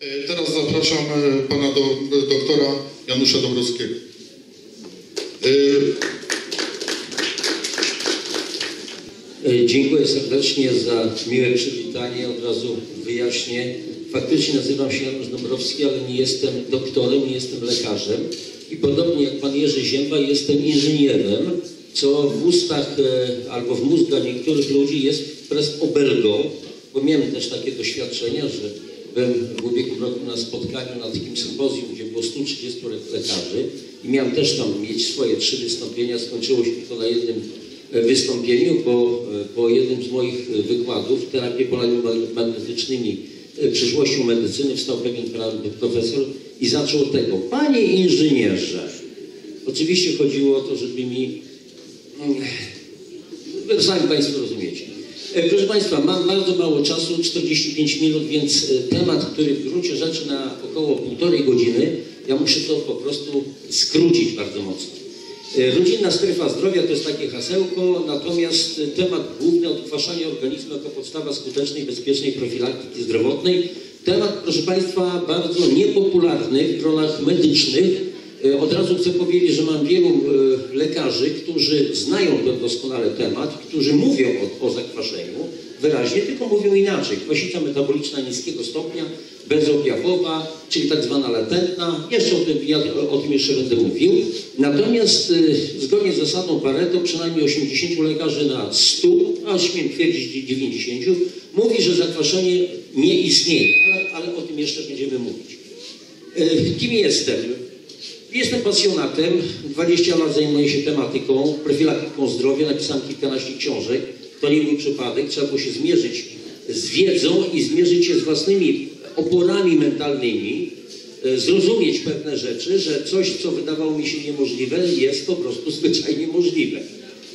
E, Teraz zapraszam e, pana do, doktora Janusza Dąbrowskiego. E, Dziękuję serdecznie za miłe przywitanie. Od razu wyjaśnię. Faktycznie nazywam się Janusz Dąbrowski, ale nie jestem doktorem, nie jestem lekarzem. I podobnie jak pan Jerzy Zięba, jestem inżynierem, co w ustach albo w mózgach niektórych ludzi jest wprost obelgą, bo miałem też takie doświadczenia, że byłem w ubiegłym roku na spotkaniu na takim sympozjum, gdzie było 130 lekarzy i miałem też tam mieć swoje trzy wystąpienia. Skończyło się to na jednym wystąpieniu, bo po jednym z moich wykładów terapie polami magnetycznymi e, przyszłością medycyny wstał pewien profesor i zaczął od tego. Panie inżynierze, oczywiście chodziło o to, żeby mi mm, sami Państwo. E, Proszę Państwa, mam bardzo mało czasu, 45 minut, więc e, temat, który w gruncie rzeczy na około półtorej godziny, ja muszę to po prostu skrócić bardzo mocno. E, Rodzinna strefa zdrowia to jest takie hasełko, natomiast e, temat główny odkwaszanie organizmu jako podstawa skutecznej, bezpiecznej profilaktyki zdrowotnej. Temat, proszę Państwa, bardzo niepopularny w gronach medycznych. E, Od razu chcę powiedzieć, że mam wielu e, lekarzy, którzy znają doskonale temat, którzy mówią o, o zakwaszeniu wyraźnie, tylko mówią inaczej. Kwasica metaboliczna niskiego stopnia, bezobjawowa, czyli tak zwana latentna. Jeszcze o tym, ja o tym jeszcze będę mówił. Natomiast y, zgodnie z zasadą Pareto przynajmniej 80 lekarzy na 100, a śmiem twierdzić 90, mówi, że zakwaszenie nie istnieje, ale, ale o tym jeszcze będziemy mówić. Kim jestem? Jestem pasjonatem, 20 lat zajmuję się tematyką, profilaktyką zdrowia, napisałem kilkanaście książek. To nie był przypadek, trzeba było się zmierzyć z wiedzą i zmierzyć się z własnymi oporami mentalnymi, e, zrozumieć pewne rzeczy, że coś, co wydawało mi się niemożliwe, jest po prostu zwyczajnie możliwe.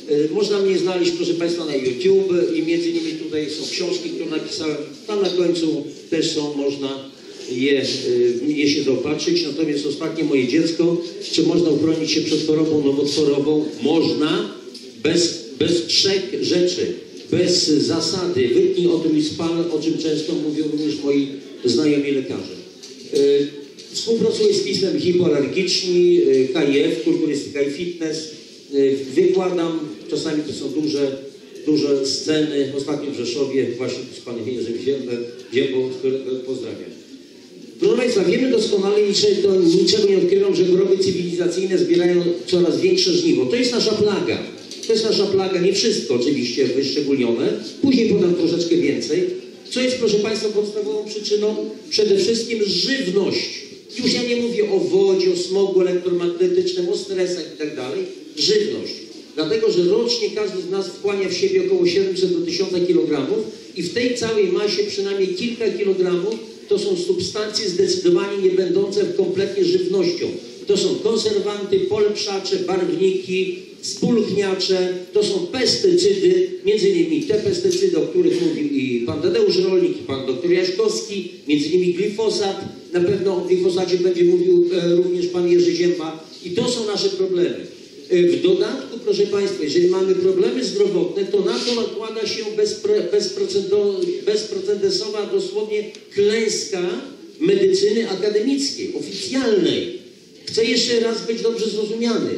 E, Można mnie znaleźć, proszę Państwa, na YouTube i między innymi tutaj są książki, które napisałem. Tam na końcu też są, można je, y, je się dopatrzyć. Natomiast ostatnie moje dziecko, czy można uchronić się przed chorobą nowotworową? Można, bez, bez trzech rzeczy, bez zasady. Wytnij o tym i spal, o czym często mówią również moi znajomi lekarze. Y, Współpracuję z pismem hipoalergiczni, y, KIF, kulturystyka i fitness. Wykładam, czasami to są duże, duże sceny. Ostatnio w Rzeszowie, właśnie z panem Jerzym Ziębą, którego pozdrawiam. Proszę Państwa, wiemy doskonale, niczego, niczego nie odkrywam, że choroby cywilizacyjne zbierają coraz większe żniwo. To jest nasza plaga. To jest nasza plaga, nie wszystko oczywiście wyszczególnione. Później podam troszeczkę więcej. Co jest, proszę Państwa, podstawową przyczyną? Przede wszystkim żywność. Już ja nie mówię o wodzie, o smogu elektromagnetycznym, o stresach i tak. Żywność. Dlatego, że rocznie każdy z nas wchłania w siebie około 700 do 1000 kg i w tej całej masie przynajmniej kilka kilogramów to są substancje zdecydowanie nie będące kompletnie żywnością. To są konserwanty, polepszacze, barwniki, spulchniacze, to są pestycydy, między innymi te pestycydy, o których mówił i pan Tadeusz Rolnik, i pan doktor Jaśkowski, między innymi glifosat, na pewno o glifosacie będzie mówił e, również pan Jerzy Zięba i to są nasze problemy. E, W dodatku, proszę Państwa, jeżeli mamy problemy zdrowotne, to na to nakłada się bezprecedensowa dosłownie klęska medycyny akademickiej, oficjalnej. Chcę jeszcze raz być dobrze zrozumiany.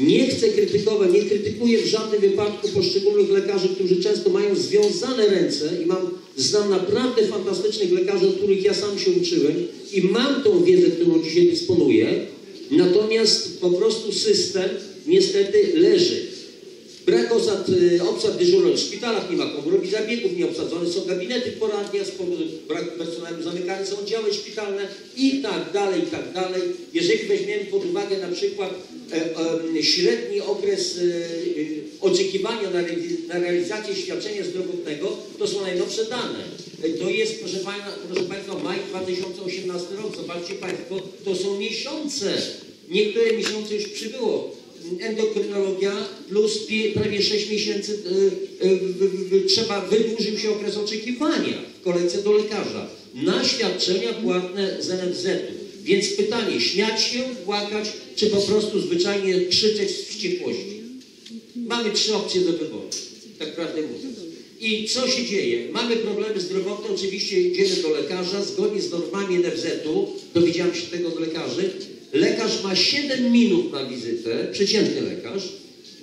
Nie chcę krytykować, nie krytykuję w żadnym wypadku poszczególnych lekarzy, którzy często mają związane ręce i mam, znam naprawdę fantastycznych lekarzy, od których ja sam się uczyłem i mam tą wiedzę, którą dzisiaj dysponuję. Natomiast po prostu system niestety leży. Brak osad, y, obsad dyżurnych w szpitalach, nie ma komu robić zabiegów, nieobsadzone są gabinety poradnie, braku personelu zamykane są oddziały szpitalne i tak dalej, i tak dalej. Jeżeli weźmiemy pod uwagę na przykład e, e, średni okres e, oczekiwania na, re- na realizację świadczenia zdrowotnego, to są najnowsze dane. E, To jest, proszę, pana, proszę Państwa, maj 2018 rok. Zobaczcie Państwo, to są miesiące. Niektóre miesiące już przybyło endokrynologia plus prawie 6 miesięcy y, y, trzeba, wydłużył się okres oczekiwania w kolejce do lekarza na świadczenia płatne z NFZ-u. Więc pytanie, śmiać się, płakać, czy po prostu zwyczajnie krzyczeć z wściekłości? Mamy trzy opcje do wyboru, tak prawdę mówiąc. I co się dzieje? Mamy problemy zdrowotne, oczywiście idziemy do lekarza, zgodnie z normami NFZ-u, dowiedziałem się tego od lekarzy, lekarz ma 7 minut na wizytę, przeciętny lekarz,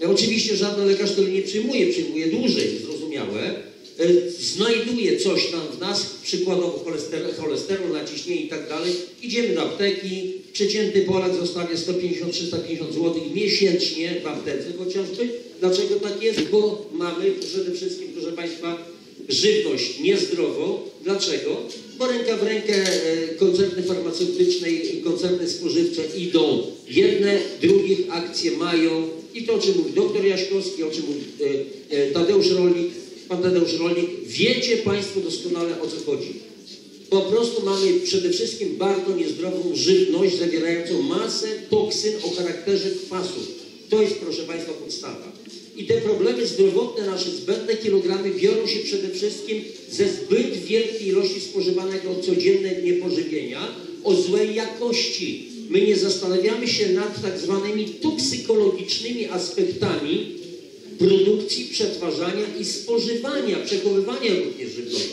no, oczywiście żaden lekarz tego nie przyjmuje, przyjmuje dłużej, zrozumiałe, E, znajduje coś tam w nas, przykładowo cholesterol, cholesterol naciśnienie i tak dalej, idziemy do apteki, przeciętny Polak zostawia 150-350 zł miesięcznie w aptece chociażby. Dlaczego tak jest? Bo mamy przede wszystkim, proszę Państwa, żywność niezdrową. Dlaczego? Bo ręka w rękę e, koncerny farmaceutyczne i koncerny spożywcze idą. Jedne, drugich akcje mają. I to, o czym mówi doktor Jaśkowski, o czym mówi e, e, Tadeusz Rolnik, pan Tadeusz Rolnik, wiecie Państwo doskonale o co chodzi. Po prostu mamy przede wszystkim bardzo niezdrową żywność zawierającą masę toksyn o charakterze kwasu. To jest, proszę Państwa, podstawa. I te problemy zdrowotne, nasze zbędne kilogramy biorą się przede wszystkim ze zbyt wielkiej ilości spożywanego codziennie pożywienia o złej jakości. My nie zastanawiamy się nad tak zwanymi toksykologicznymi aspektami produkcji, przetwarzania i spożywania, przechowywania również żywności.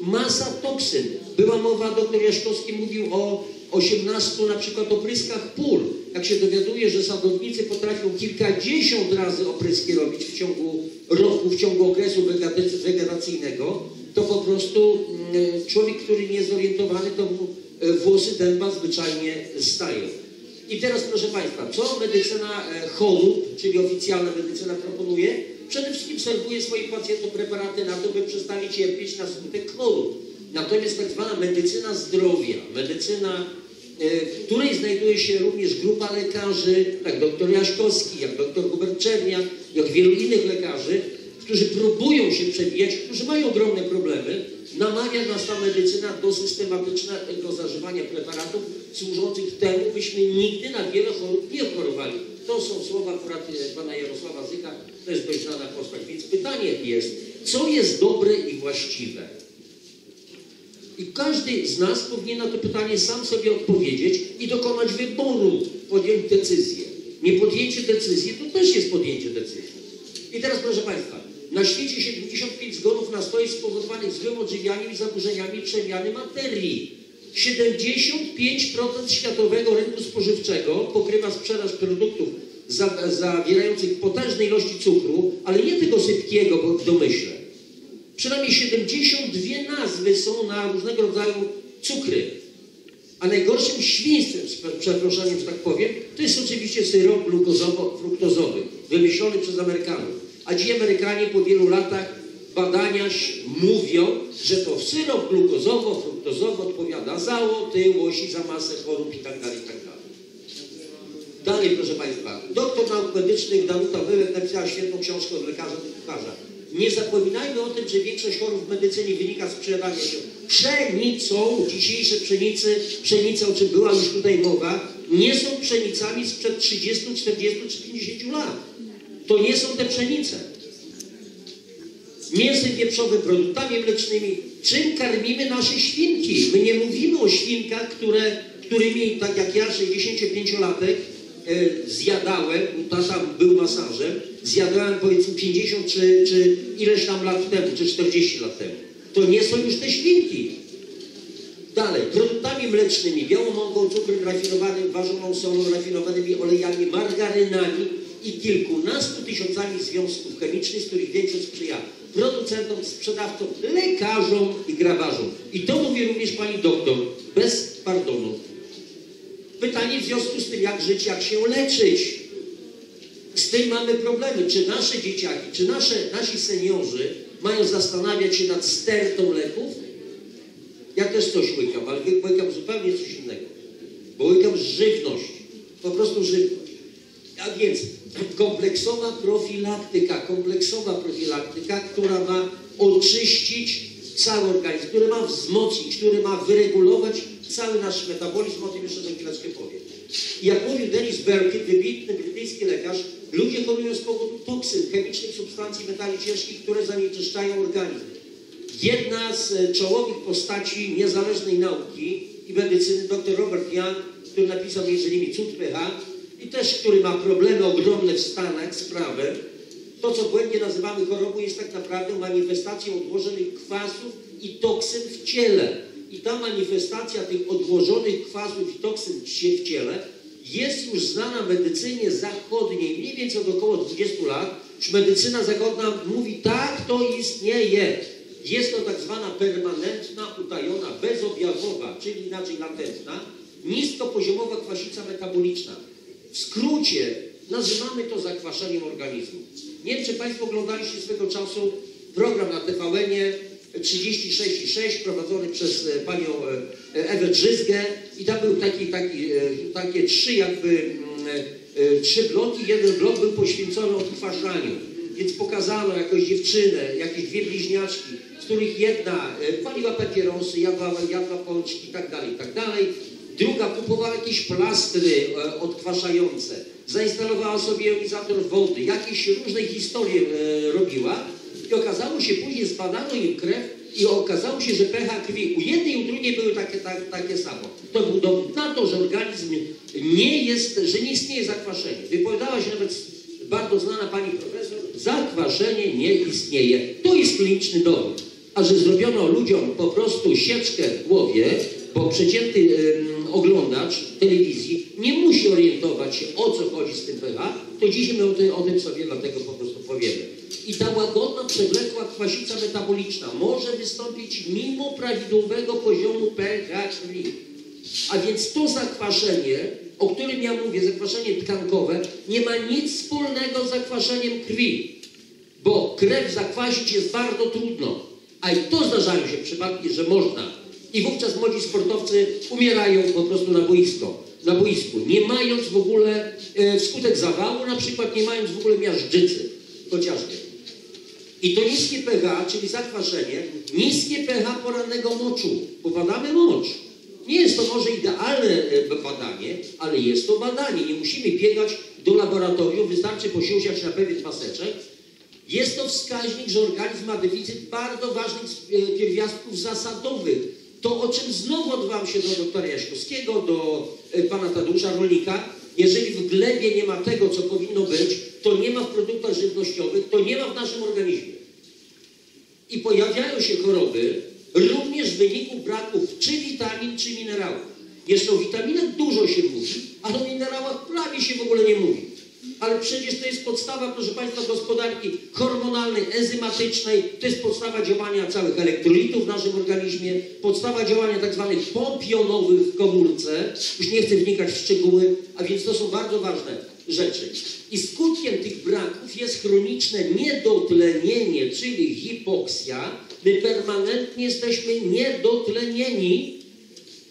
Masa toksyn. Była mowa, doktor Jaszkowski mówił o 18 na przykład opryskach pól. Jak się dowiaduje, że sadownicy potrafią kilkadziesiąt razy opryski robić w ciągu roku, w ciągu okresu wegetacy- wegetacyjnego, to po prostu mm, człowiek, który nie jest zorientowany, to mu e, włosy dęba zwyczajnie stają. I teraz proszę Państwa, co medycyna e, chorób, czyli oficjalna medycyna proponuje? Przede wszystkim serwuje swoim pacjentom preparaty na to, by przestali cierpieć na skutek chorób. Natomiast tak zwana medycyna zdrowia, medycyna, w której znajduje się również grupa lekarzy, jak dr Jaśkowski, jak dr Hubert Czerniak, jak wielu innych lekarzy, którzy próbują się przebijać, którzy mają ogromne problemy, namawia nas ta medycyna do systematycznego zażywania preparatów służących temu, byśmy nigdy na wiele chorób nie chorowali. To są słowa akurat e, pana Jarosława Zyka, to jest dość znana postać. Więc pytanie jest, co jest dobre i właściwe? I każdy z nas powinien na to pytanie sam sobie odpowiedzieć i dokonać wyboru, podjąć decyzję. Nie podjęcie decyzji to też jest podjęcie decyzji. I teraz proszę Państwa, na świecie 75 zgonów na 100 jest spowodowanych złym odżywianiem i zaburzeniami przemiany materii. 75% światowego rynku spożywczego pokrywa sprzedaż produktów za, zawierających potężne ilości cukru, ale nie tego sypkiego, bo w domyśle. Przynajmniej 72 nazwy są na różnego rodzaju cukry. A najgorszym świństwem, z przeproszeniem, że tak powiem, to jest oczywiście syrop glukozowo-fruktozowy, wymyślony przez Amerykanów. A dziś Amerykanie po wielu latach badania mówią, że to syrop glukozowo-fruktozowy odpowiada za otyłość za masę chorób i tak dalej, i tak dalej. Dalej, proszę Państwa, doktor nauk medycznych Danuta Wyłek napisała świetną książkę od lekarza do kucharza. Nie zapominajmy o tym, że większość chorób w medycynie wynika z przejadania się pszenicą. Dzisiejsze pszenicy, pszenice, o czym była już tutaj mowa, nie są pszenicami sprzed 30, 40 czy 50 lat. To nie są te pszenice. Mięsem wieprzowym, produktami mlecznymi. Czym karmimy nasze świnki? My nie mówimy o świnkach, które, którymi, tak jak ja, 65-latek, e, zjadałem, tata był masażem, zjadałem powiedzmy 50 czy, czy ileś tam lat temu, czy 40 lat temu. To nie są już te świnki. Dalej, produktami mlecznymi, białą mąką, cukrem rafinowanym, ważoną solą, rafinowanymi olejami, margarynami i kilkunastu tysiącami związków chemicznych, z których większość sprzyja producentom, sprzedawcom, lekarzom i grabarzom. I to mówi również pani doktor, bez pardonu. Pytanie w związku z tym, jak żyć, jak się leczyć. Z tym mamy problemy. Czy nasze dzieciaki, czy nasze, nasi seniorzy mają zastanawiać się nad stertą leków? Ja też coś łykam, ale łykam zupełnie coś innego. Bo łykam żywność. Po prostu żywność. A więc kompleksowa profilaktyka, kompleksowa profilaktyka, która ma oczyścić cały organizm, który ma wzmocnić, który ma wyregulować cały nasz metabolizm, o tym jeszcze za chwileczkę powiem. I jak mówił Denis Berkett, wybitny brytyjski lekarz, ludzie chorują z powodu toksyn, chemicznych substancji, metali ciężkich, które zanieczyszczają organizm. Jedna z e, czołowych postaci niezależnej nauki i medycyny, dr Robert Young, który napisał innymi Cud pH i też, który ma problemy ogromne w Stanach z prawem, To, co błędnie nazywamy chorobą, jest tak naprawdę manifestacją odłożonych kwasów i toksyn w ciele. I ta manifestacja tych odłożonych kwasów i toksyn w cie- w ciele jest już znana w medycynie zachodniej, mniej więcej od około 20 lat. Już medycyna zachodnia mówi, tak, to istnieje. Jest to tak zwana permanentna, utajona, bezobjawowa, czyli inaczej latentna, niskopoziomowa kwasica metaboliczna. W skrócie nazywamy to zakwaszeniem organizmu. Nie wiem, czy Państwo oglądaliście swego czasu program na TVN-ie 36,6 prowadzony przez e, panią e, Ewę Drzyzgę. I tam był taki, taki, e, takie trzy jakby mm, trzy bloki. Jeden blok był poświęcony odkwaszaniu, więc pokazano jakąś dziewczynę, jakieś dwie bliźniaczki, z których jedna paliła papierosy, jadła, jadła pączki i tak dalej, i tak dalej. Druga kupowała jakieś plastry odkwaszające, zainstalowała sobie jonizator wody, jakieś różne historie robiła i okazało się, później zbadano im krew i okazało się, że pH krwi u jednej i u drugiej były takie, tak, takie samo. To był dowód na to, że organizm nie jest, że nie istnieje zakwaszenie. Wypowiadała się nawet bardzo znana pani profesor, zakwaszenie nie istnieje. To jest kliniczny dowód. A że zrobiono ludziom po prostu sieczkę w głowie, bo przeciętny em, oglądacz telewizji nie musi orientować się o co chodzi z tym pH, to dzisiaj my o tym, o tym sobie dlatego po prostu powiemy. I ta łagodna, przewlekła kwasica metaboliczna może wystąpić mimo prawidłowego poziomu pH krwi. A więc to zakwaszenie, o którym ja mówię, zakwaszenie tkankowe, nie ma nic wspólnego z zakwaszeniem krwi, bo krew zakwasić jest bardzo trudno. A i to zdarzają się przypadki, że można. I wówczas młodzi sportowcy umierają po prostu na boisko, na boisku, nie mając w ogóle, e, wskutek zawału na przykład, nie mając w ogóle miażdżycy, chociażby. I to niskie pH, czyli zakwaszenie, niskie pH porannego moczu. Popadamy mocz. Nie jest to może idealne e, badanie, ale jest to badanie. Nie musimy biegać do laboratorium, wystarczy posiąść na pewien paseczek. Jest to wskaźnik, że organizm ma deficyt bardzo ważnych e, pierwiastków zasadowych. To, o czym znowu odwołam się do doktora Jaśkowskiego, do e, pana Tadeusza Rolnika. Jeżeli w glebie nie ma tego, co powinno być, to nie ma w produktach żywnościowych, to nie ma w naszym organizmie. I pojawiają się choroby również w wyniku braków czy witamin, czy minerałów. Jeszcze o witaminach dużo się mówi, ale o minerałach prawie się w ogóle nie mówi. Ale przecież to jest podstawa, proszę Państwa, gospodarki hormonalnej, enzymatycznej, to jest podstawa działania całych elektrolitów w naszym organizmie, podstawa działania tak zwanych pomp jonowych w komórce. Już nie chcę wnikać w szczegóły, a więc to są bardzo ważne rzeczy. I skutkiem tych braków jest chroniczne niedotlenienie, czyli hipoksja. My permanentnie jesteśmy niedotlenieni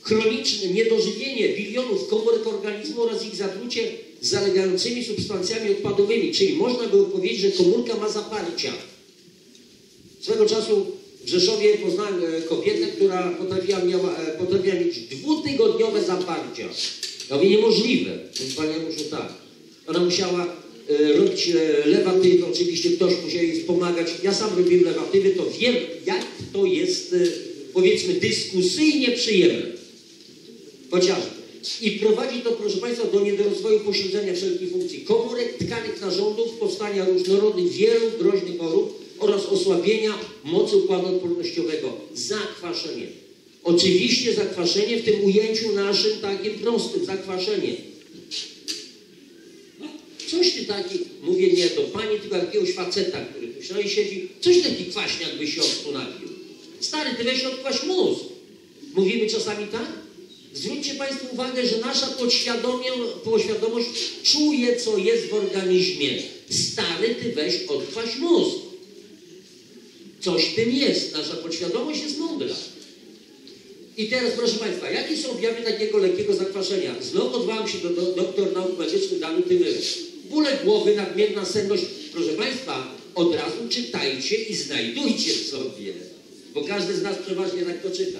chroniczne niedożywienie bilionów komórek organizmu oraz ich zatrucie zalegającymi substancjami odpadowymi. Czyli można by powiedzieć, że komórka ma zaparcia. Swego czasu w Rzeszowie poznałem e, kobietę, która potrafiła, miała, e, potrafiła mieć dwutygodniowe zaparcia. Ja mówię, niemożliwe. Panie Januszu, tak. Ona musiała e, robić lewatywy, oczywiście ktoś musiał jej wspomagać. Ja sam robiłem lewatywy, to wiem, jak to jest, powiedzmy, dyskusyjnie przyjemne. Chociażby. I prowadzi to, proszę Państwa, do niedorozwoju posiedzenia wszelkich funkcji komórek, tkanek narządów, powstania różnorodnych, wielu groźnych chorób oraz osłabienia mocy układu odpornościowego. Zakwaszenie. Oczywiście zakwaszenie w tym ujęciu naszym takim prostym, zakwaszenie. Coś ty taki, mówię nie do pani, tylko jakiegoś faceta, który no i siedzi, coś taki kwaśniak by się tu napił. Stary, ty weź odkwaś mózg. Mówimy czasami tak? Zwróćcie Państwo uwagę, że nasza podświadomość czuje, co jest w organizmie. Stary, ty weź odkwaś mózg. Coś w tym jest. Nasza podświadomość jest mądra. I teraz, proszę Państwa, jakie są objawy takiego lekkiego zakwaszenia? Znowu odwołam się do, do doktor nauk medycznych Danu Tymyry. Bóle głowy, nadmierna senność. Proszę Państwa, od razu czytajcie i znajdujcie w sobie, bo każdy z nas przeważnie tak to czyta.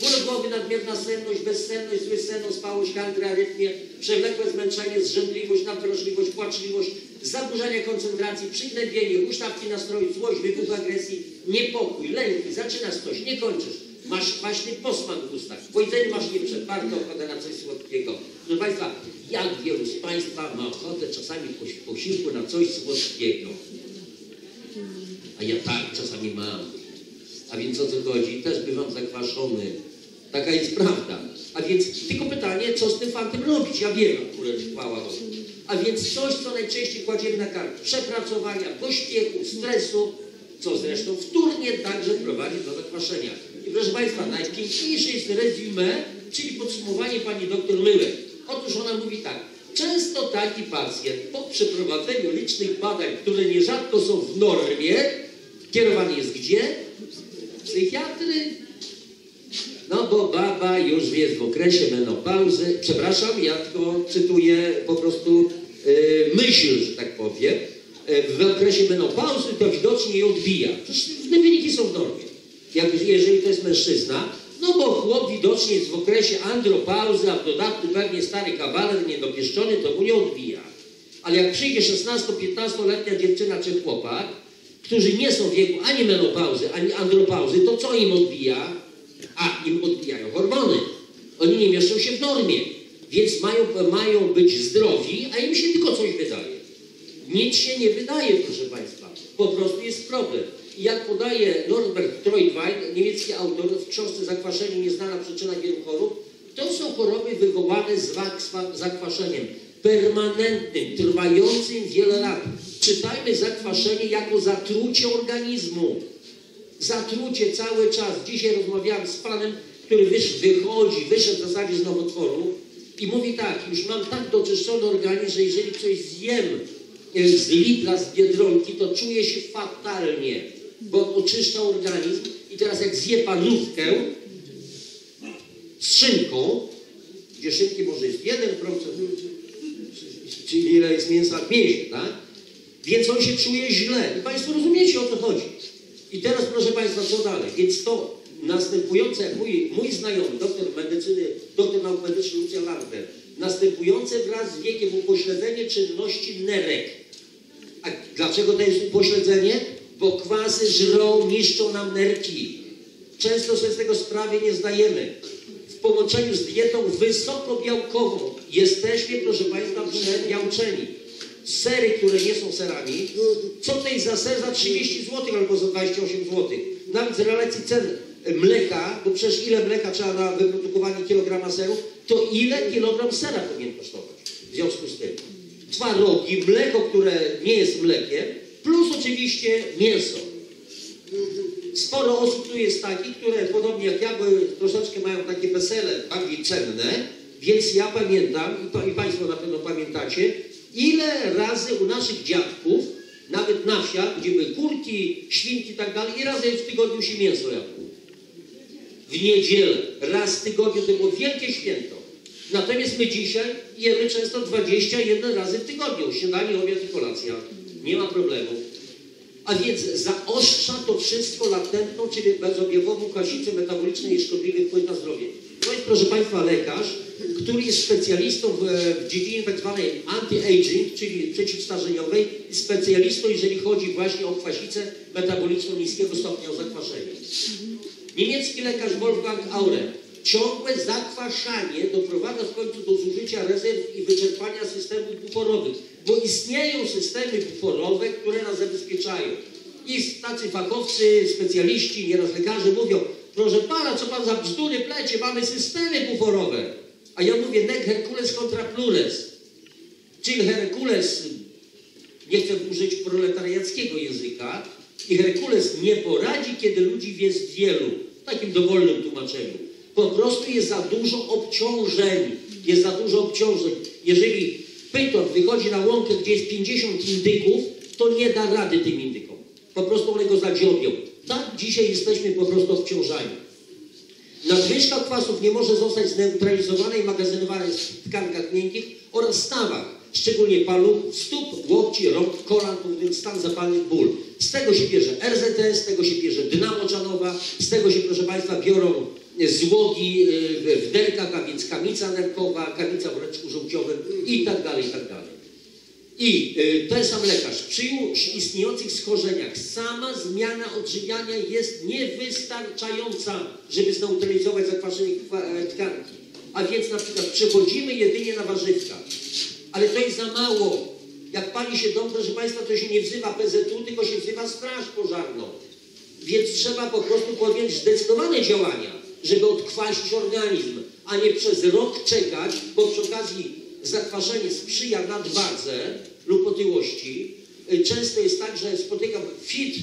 Bóle głowy, nadmierna senność, bezsenność, zły sen, ospałość, handry, arytmie, przewlekłe zmęczenie, zrzędliwość, nadwrażliwość, płaczliwość, zaburzenia koncentracji, przygnębienie, huśtawki nastroju, złość, wybuch agresji, niepokój, lęki, zaczynasz coś, nie kończysz. Masz kwaśny posmak w ustach. Po masz nieprzed, bardzo ochotę na coś słodkiego. Proszę Państwa, jak wielu z Państwa ma ochotę czasami po posiłku na coś słodkiego? A ja tak czasami mam. A więc o co chodzi? Też bywam zakwaszony. Taka jest prawda. A więc tylko pytanie, co z tym fantem robić? Ja wiem akurat, chwała Bogu. A więc coś, co najczęściej kładziemy na kartę. Przepracowania, pośpiechu, stresu, co zresztą wtórnie także prowadzi do zakwaszenia. I proszę Państwa, najpiękniejsze jest resume, czyli podsumowanie pani doktor Myłek. Otóż ona mówi tak. Często taki pacjent po przeprowadzeniu licznych badań, które nierzadko są w normie, kierowany jest gdzie? Psychiatry. No bo baba już jest w okresie menopauzy. Przepraszam, ja tylko cytuję po prostu e, myśl, że tak powiem. E, w okresie menopauzy to widocznie jej odbija. Przecież wyniki są w normie. Jak, jeżeli to jest mężczyzna, no bo chłop widocznie jest w okresie andropauzy, a w dodatku pewnie stary kawaler niedopieszczony, to mu nie odbija. Ale jak przyjdzie 16-15-letnia dziewczyna czy chłopak, którzy nie są w wieku ani menopauzy, ani andropauzy, to co im odbija? A im odbijają hormony. Oni nie mieszczą się w normie, więc mają, mają być zdrowi, a im się tylko coś wydaje. Nic się nie wydaje, proszę Państwa. Po prostu jest problem. I jak podaje Norbert Treutwein, niemiecki autor w książce Zakwaszenie, nieznana przyczyna wielu chorób, to są choroby wywołane zakwaszeniem permanentnym, trwającym wiele lat. Czytajmy zakwaszenie jako zatrucie organizmu. Zatrucie cały czas. Dzisiaj rozmawiałem z panem, który wysz, wychodzi, wyszedł w zasadzie z nowotworu i mówi tak, już mam tak doczyszczony organizm, że jeżeli coś zjem e, z Lidla, z Biedronki, to czuję się fatalnie, bo oczyszcza organizm i teraz jak zje panówkę z szynką, gdzie szynki może jest 1%, czyli ile jest mięsa w mięsie, tak? Więc on się czuje źle. I Państwo rozumiecie, o co chodzi. I teraz, proszę Państwa, co dalej? Więc to następujące, mój, mój znajomy, doktor medycyny, doktor nauk medycznych Lucja Lander, następujące wraz z wiekiem upośledzenie czynności nerek. A dlaczego to jest upośledzenie? Bo kwasy żrą, niszczą nam nerki. Często sobie z tego sprawy nie zdajemy. W połączeniu z dietą wysokobiałkową jesteśmy, proszę Państwa, przebiałczeni. Sery, które nie są serami, co jest za ser za 30 zł albo za 28 zł? Nawet z relacji cen mleka, bo przecież ile mleka trzeba na wyprodukowanie kilograma seru, to ile kilogram sera powinien kosztować w związku z tym? Twarogi, mleko, które nie jest mlekiem, plus oczywiście mięso. Sporo osób tu jest takich, które podobnie jak ja, były, troszeczkę mają takie wesele bardziej cenne, więc ja pamiętam, i, i Państwo na pewno pamiętacie, ile razy u naszych dziadków, nawet na wsiach, gdzie były kurki, świnki i tak dalej, i razy w tygodniu się mięso jadło. W niedzielę, raz w tygodniu, to było wielkie święto. Natomiast my dzisiaj jemy często 21 razy w tygodniu. Śniadanie, obiad i kolacja. Nie ma problemu. A więc zaostrza to wszystko latentną, czyli bezobjawową kasicę metaboliczną i szkodliwy wpływ na zdrowie. To jest, proszę Państwa, lekarz, który jest specjalistą w, w dziedzinie tak zwanej anti-aging, czyli przeciwstarzeniowej, specjalistą, jeżeli chodzi właśnie o kwasicę metaboliczną niskiego stopnia zakwaszenia. Niemiecki lekarz Wolfgang Auer. Ciągłe zakwaszanie doprowadza w końcu do zużycia rezerw i wyczerpania systemów buforowych, bo istnieją systemy buforowe, które nas zabezpieczają. I tacy fachowcy, specjaliści, nieraz lekarze mówią, proszę pana, co pan za bzdury plecie, mamy systemy buforowe. A ja mówię, nec Hercules contra plures. Czyli Herkules, nie chcę użyć proletariackiego języka, i Herkules nie poradzi, kiedy ludzi jest wielu. W takim dowolnym tłumaczeniu. Po prostu jest za dużo obciążeń. Jest za dużo obciążeń. Jeżeli pyton wychodzi na łąkę, gdzie jest 50 indyków, to nie da rady tym indykom. Po prostu one go zadziobią. Tak dzisiaj jesteśmy po prostu obciążani. Nadwyżka kwasów nie może zostać zneutralizowana i magazynowana w tkankach miękkich oraz stawach, szczególnie paluch, stóp, łokci, rąk, kolan, powoduje stan zapalny, ból. Z tego się bierze RZT, z tego się bierze dna moczanowa, z tego się, proszę Państwa, biorą złogi y, w derkach, a więc kamica nerkowa, kamica w ręczku żółciowym i tak dalej, i tak dalej. I y, ten sam lekarz przy już istniejących schorzeniach sama zmiana odżywiania jest niewystarczająca, żeby zneutralizować zakwaszenie kwa- e, tkanki. A więc na przykład przechodzimy jedynie na warzywka, ale to jest za mało. Jak pali się dom, proszę Państwa, to się nie wzywa PZU, tylko się wzywa Straż Pożarną. Więc trzeba po prostu podjąć zdecydowane działania, żeby odkwasić organizm, a nie przez rok czekać, bo przy okazji zakwaszenie sprzyja nadwadze lub otyłości. Y, Często jest tak, że spotykam fit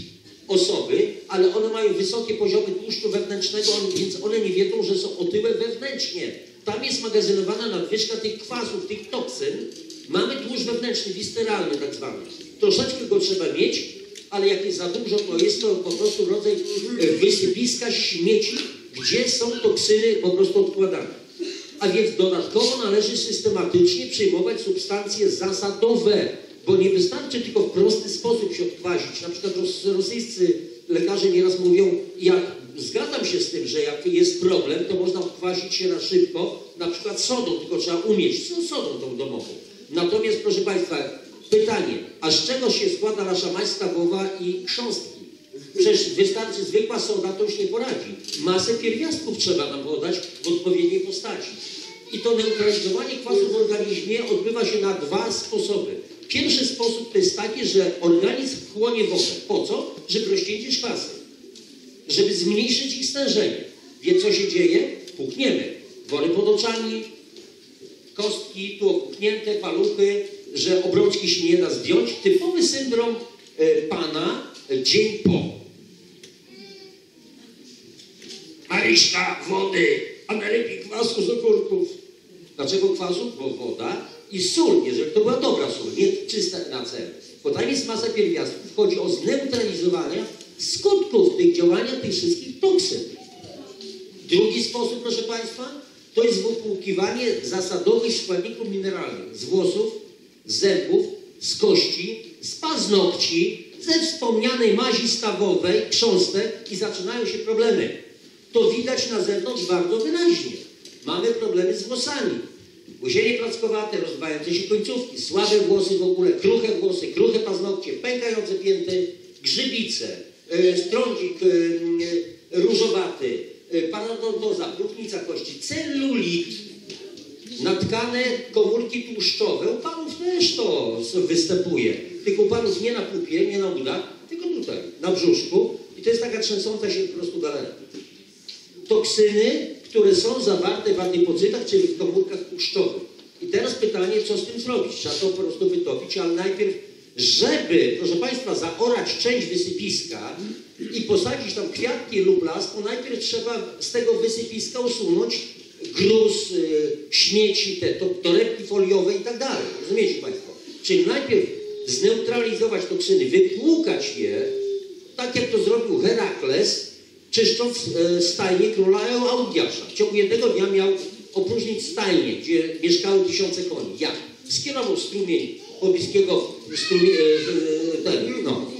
osoby, ale one mają wysokie poziomy tłuszczu wewnętrznego, więc one nie wiedzą, że są otyłe wewnętrznie. Tam jest magazynowana nadwyżka tych kwasów, tych toksyn. Mamy tłuszcz wewnętrzny, wisteralny tak zwany. Troszeczkę go trzeba mieć, ale jak jest za dużo, to jest to po prostu rodzaj e, wysypiska śmieci, gdzie są toksyny po prostu odkładane. A więc dodatkowo należy systematycznie przyjmować substancje zasadowe, bo nie wystarczy tylko w prosty sposób się odkwazić. Na przykład ros, rosyjscy lekarze nieraz mówią, jak zgadzam się z tym, że jak jest problem, to można odkwasić się na szybko, na przykład sodą, tylko trzeba umieć z sodą tą domową. Natomiast proszę Państwa, pytanie, a z czego się składa nasza maść i chrząstki? Przecież wystarczy zwykła soda, to już nie poradzi. Masę pierwiastków trzeba nam podać w odpowiedniej postaci. I to neutralizowanie kwasu w organizmie odbywa się na dwa sposoby. Pierwszy sposób to jest taki, że organizm chłonie wodę. Po co? Żeby rozcieńczyć kwasy. Żeby zmniejszyć ich stężenie. Więc co się dzieje? Pukniemy. Wory pod oczami, kostki tu opuchnięte, paluchy, że obrączki się nie da zdjąć. Typowy syndrom e, pana e, dzień po. Maryśka, wody, a najlepiej kwasu z ogórków. Dlaczego kwasu? Bo woda i sól, jeżeli to była dobra sól, nie czysta na cel. Bo tam jest masa pierwiastków. Chodzi o zneutralizowanie skutków tych działania tych wszystkich toksyn. Drugi sposób, proszę Państwa, to jest wypłukiwanie zasadowych składników mineralnych z włosów, z zębów, z kości, z paznokci, ze wspomnianej mazi stawowej, chrząstek i zaczynają się problemy. To widać na zewnątrz bardzo wyraźnie. Mamy problemy z włosami. Łysienie plackowate, rozbijające się końcówki, słabe włosy w ogóle, kruche włosy, kruche paznokcie, pękające pięty, grzybice, e, strądzik e, e, różowaty, e, parodontoza, próchnica kości, celulit, natkane komórki tłuszczowe. U panów też to występuje. Tylko u panów nie na pupie, nie na udach, tylko tutaj, na brzuszku. I to jest taka trzęsąca się po prostu galera. Toksyny, które są zawarte w adypocytach, czyli w komórkach tłuszczowych. I teraz pytanie, co z tym zrobić? Trzeba to po prostu wytopić, ale najpierw, żeby, proszę Państwa, zaorać część wysypiska i posadzić tam kwiatki lub las, to najpierw trzeba z tego wysypiska usunąć gruz, y, śmieci, te to, torebki foliowe i tak dalej. Rozumiecie Państwo? Czyli najpierw zneutralizować toksyny, wypłukać je, tak jak to zrobił Herakles, czyszcząc e, stajnię króla Augiasza. W ciągu jednego dnia miał opróżnić stajnię, gdzie mieszkały tysiące koni. Jak? Skierował strumień pobliskiego strumie, e, e, ten, no,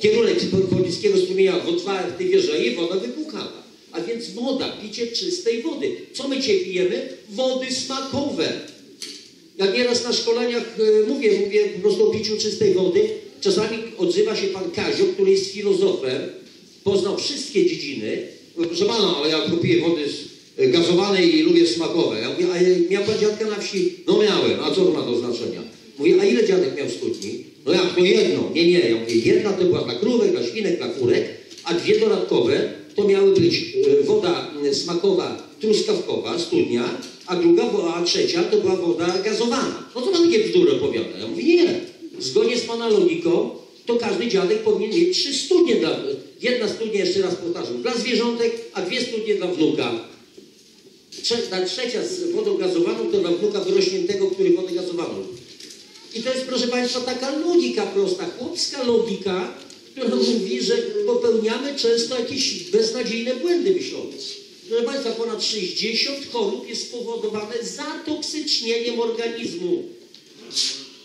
kierunek pobliskiego strumienia w otwarte wieże i woda wypłukała. A więc woda, picie czystej wody. Co my dzisiaj pijemy? Wody smakowe. Ja nieraz na szkoleniach mówię, mówię po prostu o piciu czystej wody. Czasami odzywa się pan Kazio, który jest filozofem, poznał wszystkie dziedziny. Mówię, Proszę pana, ale ja kupię wody e, gazowanej i lubię smakowe. Ja mówię, a miał pan dziadka na wsi? No miałem, a co to ma do znaczenia? Mówię, a ile dziadek miał studni? No jak, to jedno. Nie, nie, ja mówię, jedna to była dla krówek, dla świnek, dla kurek, a dwie dodatkowe to miały być e, woda smakowa, truskawkowa, studnia, a druga, a trzecia to była woda gazowana. No co pan takie bzdury opowiada? Ja mówię, nie. Zgodnie z pana logiką, to każdy dziadek powinien mieć trzy studnie dla, jedna studnia, jeszcze raz powtarzam, dla zwierzątek, a dwie studnie dla wnuka. Trze, ta trzecia z wodą gazowaną to dla wnuka wyrośniętego, który wodę gazowaną. I to jest, proszę Państwa, taka logika prosta, chłopska logika, która mówi, że popełniamy często jakieś beznadziejne błędy myślowe. Proszę Państwa, ponad 60 chorób jest spowodowane zatoksycznieniem organizmu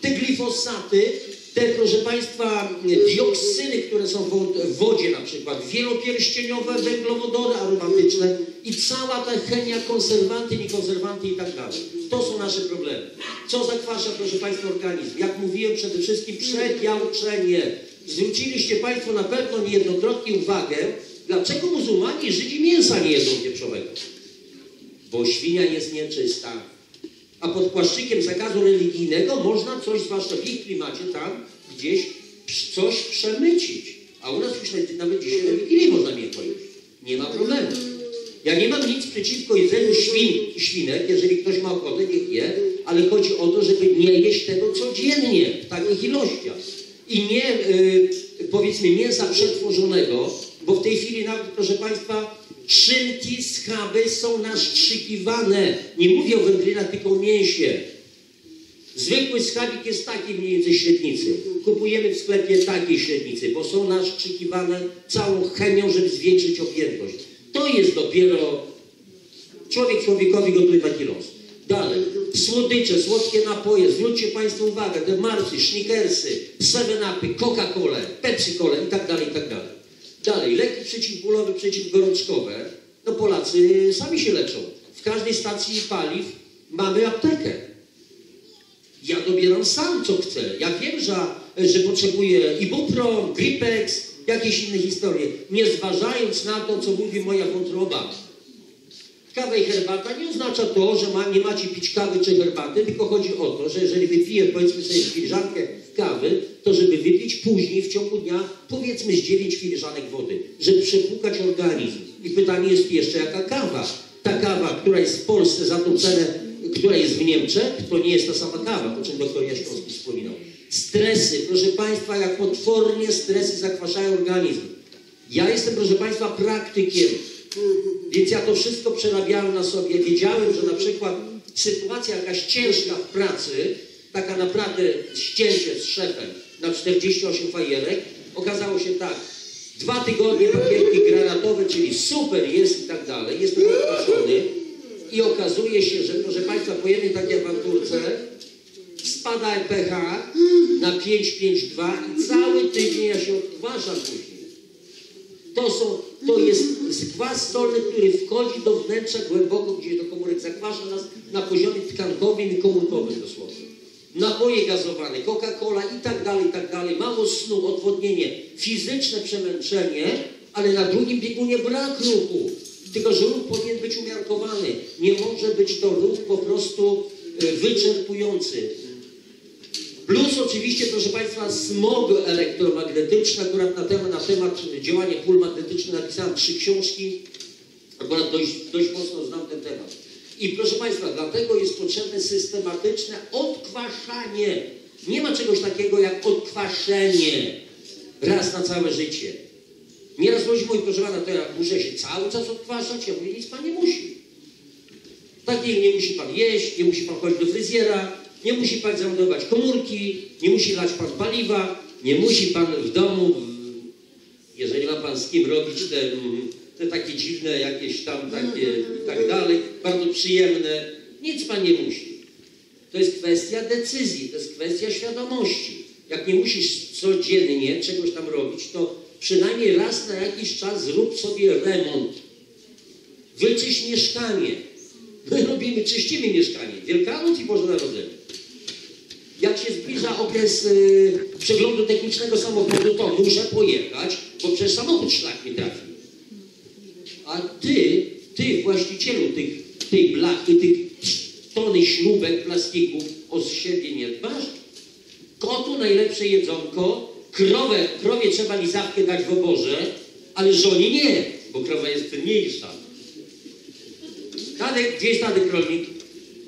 te glifosaty, te, proszę Państwa, dioksyny, które są w wod- w wodzie na przykład, wielopierścieniowe węglowodory aromatyczne i cała ta chemia, konserwanty, niekonserwanty i tak dalej. To są nasze problemy. Co zakwasza, proszę Państwa, organizm? Jak mówiłem, przede wszystkim przebiałczenie. Zwróciliście Państwo na pewno niejednokrotnie uwagę, dlaczego muzułmanie Żydzi mięsa nie jedzą wieprzowego. Bo świnia jest nieczysta. A pod płaszczykiem zakazu religijnego można coś, zwłaszcza w ich klimacie, tam gdzieś coś przemycić. A u nas już nawet- dzisiaj religijnie można mnie pojeść. Nie ma problemu. Ja nie mam nic przeciwko jedzeniu świn, świnek, jeżeli ktoś ma ochotę, niech je, ale chodzi o to, żeby nie jeść tego codziennie w takich ilościach. I nie, y, powiedzmy, mięsa przetworzonego, bo w tej chwili nawet, proszę Państwa, szynki, schaby są naszczykiwane. Nie mówię o wędlinach, tylko o mięsie. Zwykły schabik jest taki mniej więcej średnicy. Kupujemy w sklepie takiej średnicy, bo są naszczykiwane całą chemią, żeby zwiększyć objętość. To jest dopiero człowiek człowiekowi gotuje taki los. Dalej, słodycze, słodkie napoje, zwróćcie Państwo uwagę, te Marsy, Snickersy, Seven Upy, Coca-Colę, Pepsi-Colę i tak dalej, i tak dalej. Dalej, leki przeciwbólowe, przeciwgorączkowe, no Polacy sami się leczą. W każdej stacji paliw mamy aptekę. Ja dobieram sam, co chcę. Ja wiem, że, że potrzebuję ibuprom, gripex, jakieś inne historie, nie zważając na to, co mówi moja wątroba. Kawa i herbata nie oznacza to, że ma, nie macie pić kawy czy herbaty, tylko chodzi o to, że jeżeli wypiję powiedzmy sobie filiżankę kawy, to żeby wypić później w ciągu dnia powiedzmy z 9 filiżanek wody, żeby przepłukać organizm. I pytanie jest jeszcze jaka kawa? Ta kawa, która jest w Polsce za tą cenę, która jest w Niemczech, to nie jest ta sama kawa, o czym doktor Jaśkowski wspominał. Stresy, proszę Państwa, jak potwornie stresy zakwaszają organizm. Ja jestem, proszę Państwa, praktykiem. Więc ja to wszystko przerabiałem na sobie. Wiedziałem, że na przykład sytuacja jakaś ciężka w pracy, taka naprawdę ścięcie z szefem na 48 fajerek, okazało się tak. Dwa tygodnie papierki granatowe, czyli super jest i tak dalej, jestem odpatrzony i okazuje się, że proszę Państwa, po jednej takiej awanturce spada EPH na 5,5,2 i cały tydzień ja się odważam później. To, są, to jest skwas solny, który wchodzi do wnętrza głęboko, gdzieś do komórek, zakwasza nas na poziomie tkankowym i komórkowym dosłownie. Napoje gazowane, Coca-Cola i tak dalej, i tak dalej. Mało snu, odwodnienie, fizyczne przemęczenie, ale na drugim biegunie brak ruchu. Tylko, że ruch powinien być umiarkowany. Nie może być to ruch po prostu e, wyczerpujący. Plus oczywiście, proszę Państwa, smog elektromagnetyczny. Akurat na temat, na temat działania pól magnetycznych napisałem trzy książki. Akurat dość, dość mocno znam ten temat. I proszę Państwa, dlatego jest potrzebne systematyczne odkwaszanie. Nie ma czegoś takiego jak odkwaszenie raz na całe życie. Nieraz ludzi mówi, proszę Pana, to ja muszę się cały czas odkwaszać. Ja mówię, nic Pan nie musi. Takiej nie musi Pan jeść, nie musi Pan chodzić do fryzjera, nie musi Pan zameldować komórki, nie musi lać Pan paliwa, nie musi Pan w domu, jeżeli ma Pan z kim robić te, mm, te takie dziwne jakieś tam takie i tak dalej, bardzo przyjemne, nic Pan nie musi. To jest kwestia decyzji, to jest kwestia świadomości. Jak nie musisz codziennie czegoś tam robić, to przynajmniej raz na jakiś czas zrób sobie remont. Wyczyść mieszkanie. My robimy, czyścimy mieszkanie. Wielkanoc i Boże Narodzenie. Jak się zbliża okres y, przeglądu technicznego samochodu, to muszę pojechać, bo przecież samochód szlak mi trafi. A ty, ty właścicielu tych, tej blachy, tych tony śrubek, plastików, o siebie nie dbasz? Kotu najlepsze jedzonko, krowę, krowie trzeba lizawkę dać w oborze, ale żonie nie, bo krowa jest cenniejsza. Tadek, gdzie jest Tadek rolnik?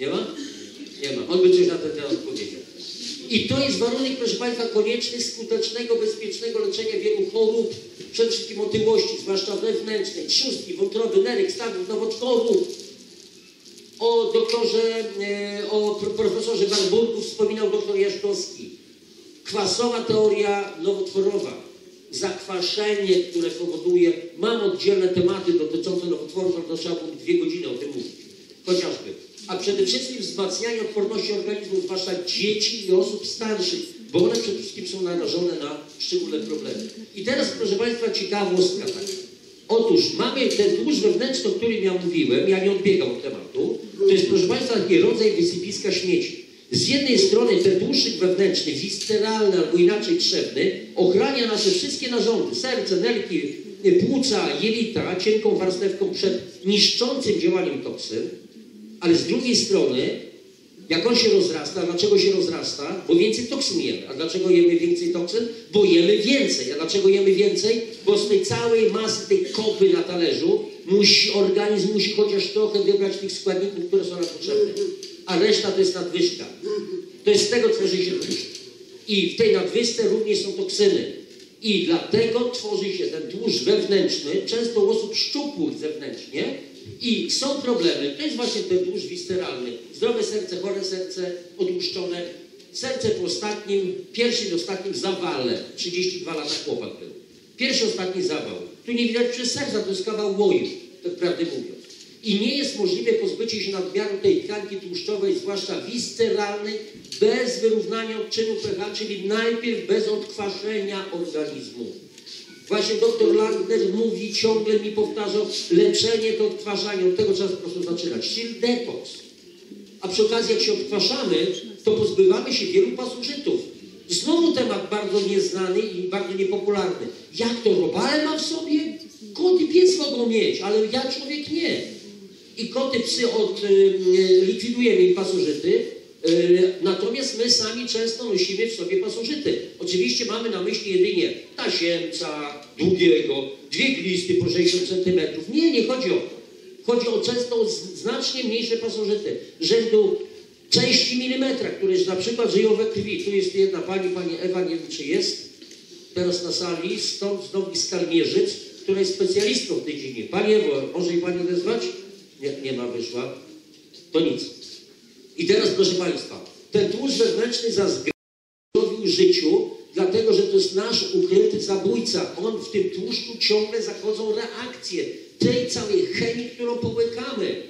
Nie ma? Nie ma. On by coś na ten temat powiedział. I to jest warunek, proszę Państwa, konieczny, skutecznego, bezpiecznego leczenia wielu chorób, przede wszystkim otyłości, zwłaszcza wewnętrznej, trzustki, wątroby, nerek, stawów, nowotworów. O doktorze, e, o pro- profesorze Warburgu wspominał doktor Jaszkowski. Kwasowa teoria nowotworowa. Zakwaszenie, które powoduje, mam oddzielne tematy dotyczące nowotworów, ale trzeba było dwie godziny o tym mówić. Chociażby. A przede wszystkim wzmacnianie odporności organizmu, zwłaszcza dzieci i osób starszych, bo one przede wszystkim są narażone na szczególne problemy. I teraz, proszę Państwa, ciekawostka taka. Otóż mamy ten tłuszcz wewnętrzny, o którym ja mówiłem, ja nie odbiegam od tematu, to jest proszę Państwa taki rodzaj wysypiska śmieci. Z jednej strony ten tłuszczyk wewnętrzny, visceralny albo inaczej trzewny, ochrania nasze wszystkie narządy, serce, nerki, płuca, jelita, cienką warstewką przed niszczącym działaniem toksyn, ale z drugiej strony Jak on się rozrasta, dlaczego się rozrasta? Bo więcej toksyn jemy. A dlaczego jemy więcej toksyn? Bo jemy więcej. A dlaczego jemy więcej? Bo z tej całej masy, tej kopy na talerzu, musi, organizm musi chociaż trochę wybrać tych składników, które są nam potrzebne. A reszta to jest nadwyżka. To jest z tego tworzy się tłuszcz. I w tej nadwyżce również są toksyny. I dlatego tworzy się ten tłuszcz wewnętrzny, często u osób szczupłych zewnętrznie. I są problemy. To jest właśnie ten tłuszcz wisteralny. Zdrowe serce, chore serce, odłuszczone. Serce po ostatnim, pierwszym i ostatnim zawale. 32 lata chłopak był. Pierwszy, ostatni zawał. Tu nie widać przez serca, to jest kawał łoju, tak prawdę mówiąc. I nie jest możliwe pozbycie się nadmiaru tej tkanki tłuszczowej, zwłaszcza wisteralnej, bez wyrównania odczynu pH, czyli najpierw bez odkwaszenia organizmu. Właśnie dr Landner mówi, ciągle mi powtarzał, leczenie to odkwaszanie, od tego trzeba po prostu zaczynać, czyli detoks. A przy okazji, jak się odkwaszamy, to pozbywamy się wielu pasożytów. Znowu temat bardzo nieznany i bardzo niepopularny. Jak to robale ma w sobie? Kot i pies mogą mieć, ale ja człowiek nie. I koty, psy od, y, y, likwidujemy im pasożyty, y, natomiast my sami często nosimy w sobie pasożyty. Oczywiście mamy na myśli jedynie tasiemca, długiego, dwie glisty po 60 cm. Nie, nie chodzi o to. Chodzi o często znacznie mniejsze pasożyty, rzędu części milimetra, które na przykład żyją we krwi. Tu jest jedna pani, pani Ewa, nie wiem czy jest, teraz na sali, stąd z nogi Skalmierzyc, która jest specjalistką w tej dziedzinie. Pani Ewo, może jej Pani odezwać? Nie, nie ma, wyszła. To nic. I teraz, proszę Państwa, ten tłuszcz wewnętrzny zazgroził życiu, dlatego że to jest nasz ukryty zabójca. On w tym tłuszczu ciągle zachodzą reakcje tej całej chemii, którą połykamy.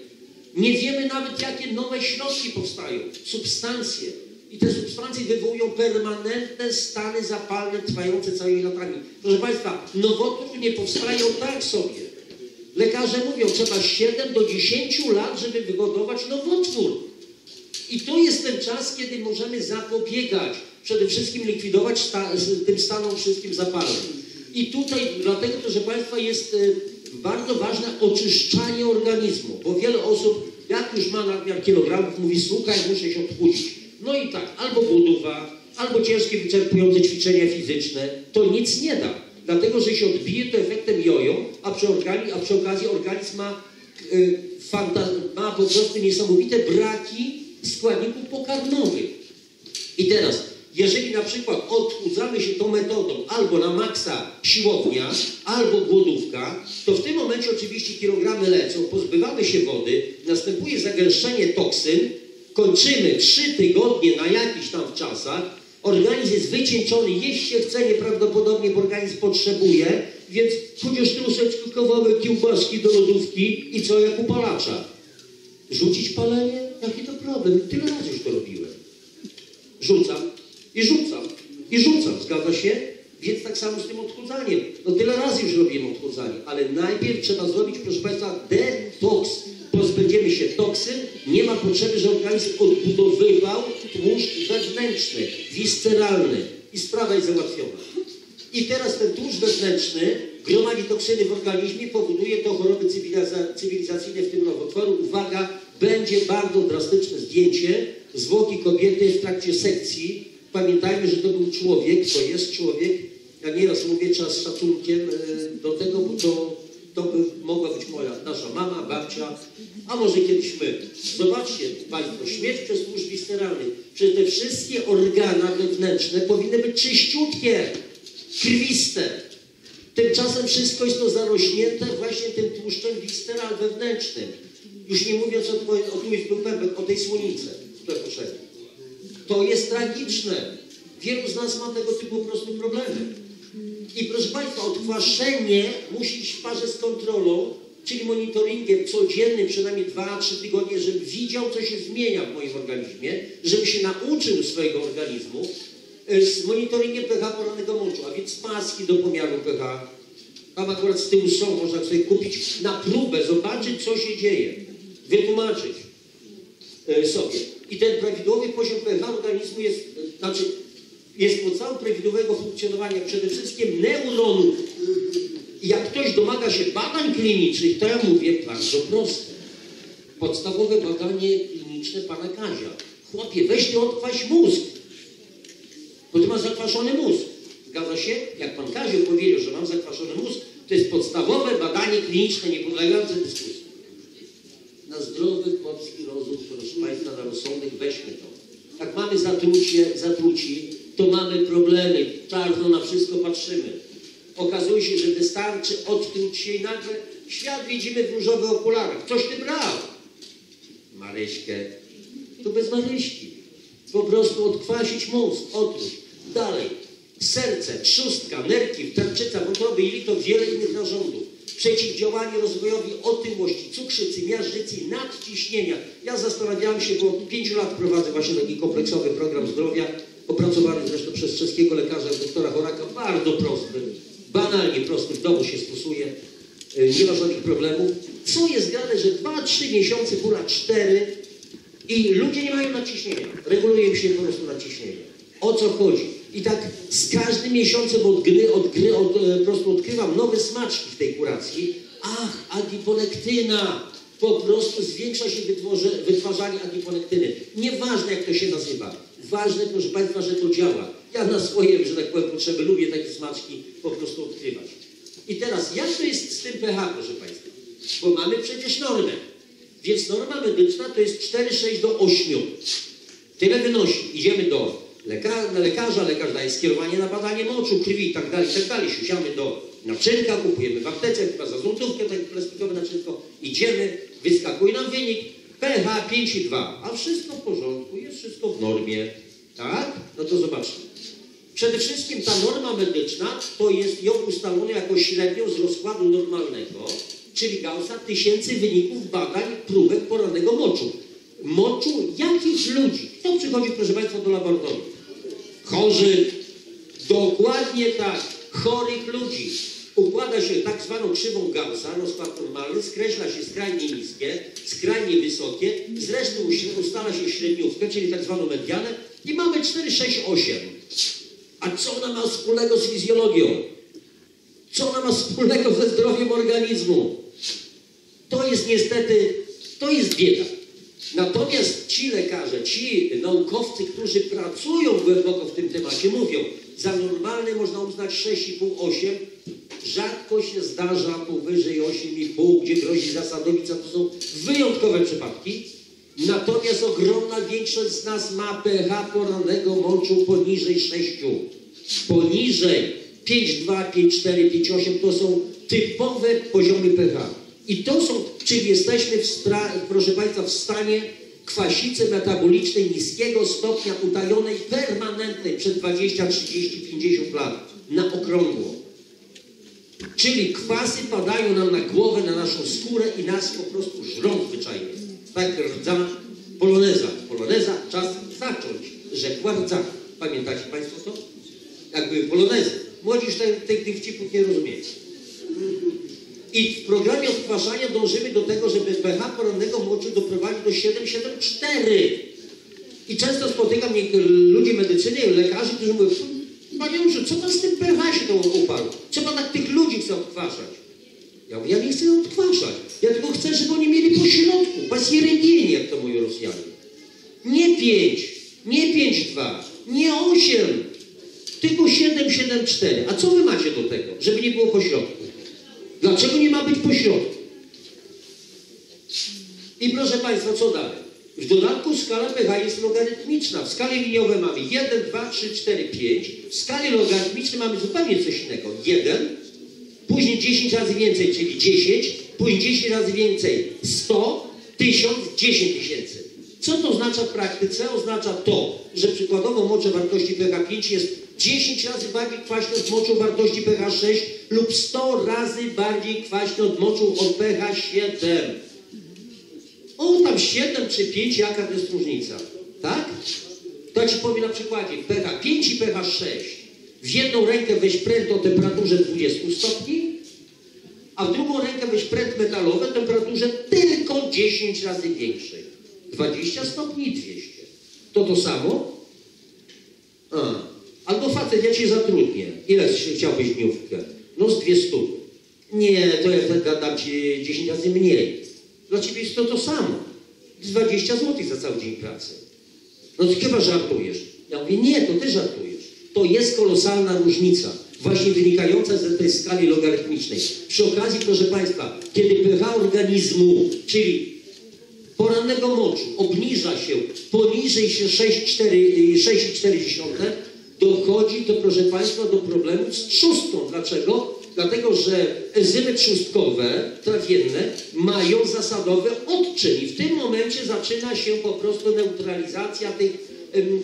Nie wiemy nawet, jakie nowe środki powstają, substancje. I te substancje wywołują permanentne stany zapalne trwające całymi latami. Proszę Państwa, nowotwór nie powstają tak sobie. Lekarze mówią, trzeba 7 do 10 lat, żeby wyhodować nowotwór. I to jest ten czas, kiedy możemy zapobiegać, przede wszystkim likwidować sta, tym stanom wszystkim zapalnym. I tutaj, dlatego, proszę Państwa, jest e, bardzo ważne oczyszczanie organizmu, bo wiele osób, jak już ma nadmiar kilogramów, mówi, słuchaj, muszę się odchudzić. No i tak, albo budowa, albo ciężkie, wyczerpujące ćwiczenia fizyczne, to nic nie da. Dlatego, że się odbije to efektem jojo, a przy, organi- a przy okazji organizm ma, y, ma po prostu niesamowite braki składników pokarmowych. I teraz, jeżeli na przykład odchudzamy się tą metodą albo na maksa siłownia, albo głodówka, to w tym momencie oczywiście kilogramy lecą, pozbywamy się wody, następuje zagęszczenie toksyn, kończymy trzy tygodnie na jakichś tam czasach, organizm jest wycieńczony, jeść się chce nieprawdopodobnie, bo organizm potrzebuje, więc chociaż troszeczkę kawałek kiełbaski do lodówki i co jak upalacza. Rzucić palenie? Jaki to problem? Tyle razy już to robiłem. Rzucam i rzucam i rzucam, zgadza się? Więc tak samo z tym odchudzaniem. No tyle razy już robiłem odchudzanie, ale najpierw trzeba zrobić, proszę Państwa, detoks. Pozbędziemy się toksyn, nie ma potrzeby, że organizm odbudowywał tłuszcz wewnętrzny, visceralny i sprawa jest załatwiona. I teraz ten tłuszcz wewnętrzny gromadzi toksyny w organizmie, powoduje to choroby cywiliza- cywilizacyjne, w tym nowotworu. Uwaga, będzie bardzo drastyczne zdjęcie zwłoki kobiety w trakcie sekcji. Pamiętajmy, że to był człowiek, to jest człowiek. Ja nieraz mówię, trzeba z szacunkiem e, do tego, bo to, to mogła być moja, nasza mama, babcia, a może kiedyś my. Zobaczcie Państwo, śmierć przez tłuszcz wisteralny. Przecież te wszystkie organa wewnętrzne powinny być czyściutkie, krwiste. Tymczasem wszystko jest to zarośnięte właśnie tym tłuszczem wisteral wewnętrznym. Już nie mówiąc o, o był pępek, o tej słonicy, która poszedł. To jest tragiczne. Wielu z nas ma tego typu po problemy. I proszę Państwa, odkwaszenie musi iść w parze z kontrolą, czyli monitoringiem codziennym, przynajmniej 2-3 tygodnie, żebym widział, co się zmienia w moim organizmie, żebym się nauczył swojego organizmu e, z monitoringiem pH porannego moczu, a więc paski do pomiaru pH. Tam akurat z tyłu są, można sobie kupić na próbę, zobaczyć, co się dzieje, wytłumaczyć e, sobie. I ten prawidłowy poziom pH organizmu jest, e, znaczy, jest podstawą prawidłowego funkcjonowania przede wszystkim neuronów. I jak ktoś domaga się badań klinicznych, to ja mówię bardzo proste. Podstawowe badanie kliniczne pana Kazia. Chłopie, weź ty odkwaś mózg. Bo ty masz zakwaszony mózg. Zgadza się? Jak pan Kazio powiedział, że mam zakwaszony mózg, to jest podstawowe badanie kliniczne niepodlegające dyskusji. Na zdrowy polski rozum, proszę Państwa, na rozsądek weźmy to. Jak mamy zatrucie, zatruci, to mamy problemy. Czarno na wszystko patrzymy. Okazuje się, że wystarczy odtruć się i nagle świat widzimy w różowych okularach. Coś ty brał. Maryśkę. To bez Maryśki. Po prostu odkwasić mózg, otruć. Dalej. Serce, trzustka, nerki, tarczyca, wątroby i lito, wiele innych narządów. Przeciwdziałanie rozwojowi otyłości, cukrzycy, miażdżycy, nadciśnienia. Ja zastanawiałem się, bo od pięciu lat prowadzę właśnie taki kompleksowy program zdrowia, opracowany zresztą przez czeskiego lekarza, doktora Horaka, bardzo prosty, banalnie prosty, w domu się stosuje, yy, nie ma żadnych problemów. Co jest grane, że 2-3 miesiące, póra 4 i ludzie nie mają nadciśnienia. Reguluje się po prostu nadciśnienie. O co chodzi? I tak z każdym miesiącem od gry, od gry, od, e, po prostu odkrywam nowe smaczki w tej kuracji. Ach, adiponektyna! Po prostu zwiększa się wytworze, wytwarzanie adiponektyny. Nieważne jak to się nazywa. Ważne, proszę Państwa, że to działa. Ja na swoje, że tak powiem, potrzeby lubię takie smaczki po prostu odkrywać. I teraz, jak to jest z tym pH, proszę Państwa? Bo mamy przecież normę. Więc norma medyczna to jest 4,6 do 8. Tyle wynosi. Idziemy do lekarza, lekarz daje skierowanie na badanie moczu, krwi i tak dalej, tak dalej. Siusiamy do naczynka, kupujemy w aptece, chyba za złotówkę, takie plastikowe naczynko. Idziemy, wyskakuje nam wynik pH 5,2, a wszystko w porządku, jest wszystko w normie. Tak? No to zobaczmy. Przede wszystkim ta norma medyczna to jest ją ustalone jako średnią z rozkładu normalnego, czyli Gaussa tysięcy wyników badań próbek porannego moczu. Moczu jakich ludzi? Kto przychodzi, proszę Państwa, do laboratorium? Chorzy. Dokładnie tak. Chorych ludzi. Układa się tak zwaną krzywą Gaussa, rozkład normalny, skreśla się skrajnie niskie, skrajnie wysokie, zresztą ustala się średniówkę, czyli tak zwaną medianę i mamy 4, 6, 8. A co ona ma wspólnego z fizjologią? Co ona ma wspólnego ze zdrowiem organizmu? To jest niestety, to jest bieda. Natomiast ci lekarze, ci naukowcy, którzy pracują głęboko w tym temacie, mówią, za normalne można uznać 6,5-8, rzadko się zdarza powyżej 8,5, gdzie grozi zasadowica, to są wyjątkowe przypadki. Natomiast ogromna większość z nas ma pH porannego moczu poniżej 6. Poniżej 5,2, 5,4, 5,8 to są typowe poziomy pH. I to są, czyli jesteśmy, w proszę Państwa, w stanie kwasicy metabolicznej niskiego stopnia utajonej, permanentnej przez 20, 30, 50 lat na okrągło. Czyli kwasy padają nam na głowę, na naszą skórę i nas po prostu żrą zwyczajnie. Tak rdza poloneza. Poloneza, czas zacząć, rzekła rdza. Pamiętacie Państwo to? Jak były polonezy. Młodzież tych tych nie rozumie. I w programie odkwaszania dążymy do tego, żeby pH porannego moczu doprowadzić do 7,74. I często spotykam ludzi medycyny, lekarzy, którzy mówią, Panie Januszu, co pan z tym pH się uparł? Pan tak tych ludzi chce odkwaszać? Ja mówię, ja nie chcę odkwaszać. Ja tylko chcę, żeby oni mieli po środku, pasjerengieni, jak to mówią Rosjanie. Nie 5, nie 5,2, nie 8, tylko 7,74. A co wy macie do tego, żeby nie było po środku? Dlaczego nie ma być po środku? I proszę Państwa, co dalej? W dodatku skala pH jest logarytmiczna. W skali liniowej mamy 1, 2, 3, 4, 5. W skali logarytmicznej mamy zupełnie coś innego. 1, później 10 razy więcej, czyli 10, później 10 razy więcej 100, 1000, 10 tysięcy. Co to oznacza w praktyce? Oznacza to, że przykładowo moc o wartości pH 5 jest 10 razy bardziej kwaśny od moczu wartości pH 6 lub 100 razy bardziej kwaśny od moczu o pH 7. O, tam 7 czy 5, jaka to jest różnica? Tak? To ja Ci powiem na przykładzie. pH 5 i pH 6. W jedną rękę weź pręt o temperaturze 20 stopni, a w drugą rękę weź pręt metalowy o temperaturze tylko 10 razy większej. 20 stopni i 200. To to samo? A. Albo facet, ja Cię zatrudnię. Ile chciałbyś dniówkę? No z 200. Nie, to ja dam Ci 10 razy mniej. Dla Ciebie jest to to samo. 20 zł za cały dzień pracy. No to chyba żartujesz. Ja mówię, nie, to ty żartujesz. To jest kolosalna różnica, właśnie wynikająca z tej skali logarytmicznej. Przy okazji, proszę Państwa, kiedy pH organizmu, czyli porannego moczu obniża się poniżej się 6,4, dochodzi to, proszę Państwa, do problemu z trzustką. Dlaczego? Dlatego, że enzymy trzustkowe, trawienne, mają zasadowy odczyn i w tym momencie zaczyna się po prostu neutralizacja tych,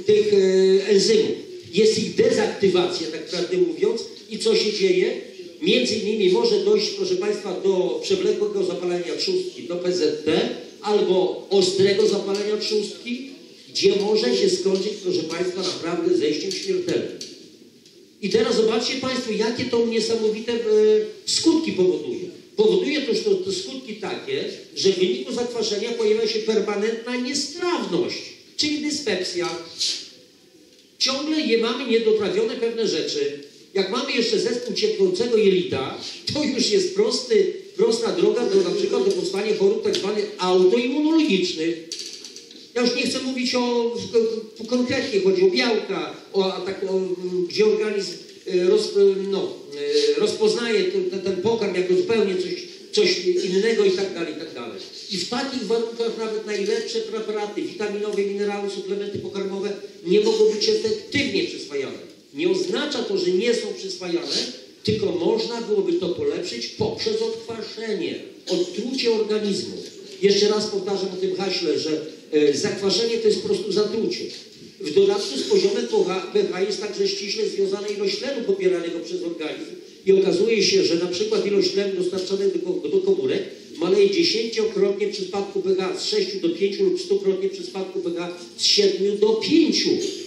tych e, enzymów. Jest ich dezaktywacja, tak prawdę mówiąc, i co się dzieje? Między innymi może dojść, proszę Państwa, do przewlekłego zapalenia trzustki, do PZT, albo ostrego zapalenia trzustki, gdzie może się skończyć, proszę Państwa, naprawdę zejściem śmiertelnym. I teraz zobaczcie Państwo, jakie to niesamowite e, skutki powoduje. Powoduje to, to, to skutki takie, że w wyniku zakwaszenia pojawia się permanentna niestrawność, czyli dyspepsja. Ciągle je mamy niedoprawione pewne rzeczy. Jak mamy jeszcze zespół cieknącego jelita, to już jest prosty, prosta droga do na przykład do powstania chorób tak zwanych autoimmunologicznych. Ja już nie chcę mówić o, konkretnie, chodzi o białka, o, tak, o, gdzie organizm e, roz, no, e, rozpoznaje ten, ten pokarm jako zupełnie coś, coś innego i tak dalej, i tak dalej. I w takich warunkach nawet najlepsze preparaty witaminowe, minerały, suplementy pokarmowe nie mogą być efektywnie przyswajane. Nie oznacza to, że nie są przyswajane, tylko można byłoby to polepszyć poprzez odkwaszenie, odtrucie organizmu. Jeszcze raz powtarzam o tym haśle, że e, zakwaszenie to jest po prostu zatrucie. W dodatku z poziomem pH jest także ściśle związana ilość tlenu pobieranego przez organizm i okazuje się, że na przykład ilość tlenu dostarczanego do, komórek maleje dziesięciokrotnie w przypadku pH z 6 do 5 lub stukrotnie w przypadku pH z 7 do 5.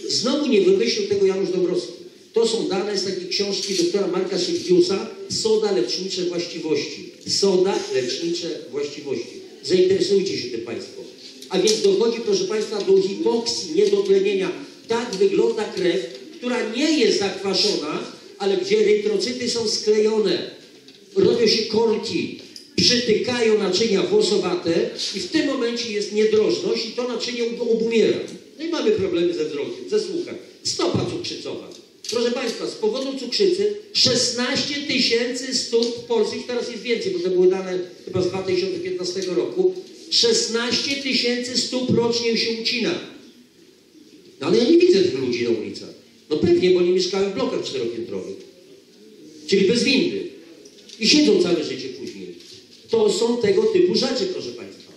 Znowu nie wymyślił tego Janusz Dąbrowski. To są dane z takiej książki doktora Marka Szykiusa Soda lecznicze właściwości. Soda lecznicze właściwości. Zainteresujcie się tym Państwo. A więc dochodzi, proszę Państwa, do hipoksji, niedotlenienia. Tak wygląda krew, która nie jest zakwaszona, ale gdzie erytrocyty są sklejone. Robią się korki, przytykają naczynia włosowate i w tym momencie jest niedrożność i to naczynie obumiera. No i mamy problemy ze wzrokiem, ze słuchem. Stopa cukrzycowa. Proszę Państwa, z powodu cukrzycy 16 tysięcy stóp polskich, teraz jest więcej, bo to były dane chyba z 2015 roku, 16 tysięcy stóp rocznie się ucina. No ale ja nie widzę tych ludzi na ulicach. No pewnie, bo oni mieszkają w blokach czteropiętrowych, czyli bez windy. I siedzą całe życie później. To są tego typu rzeczy, proszę Państwa.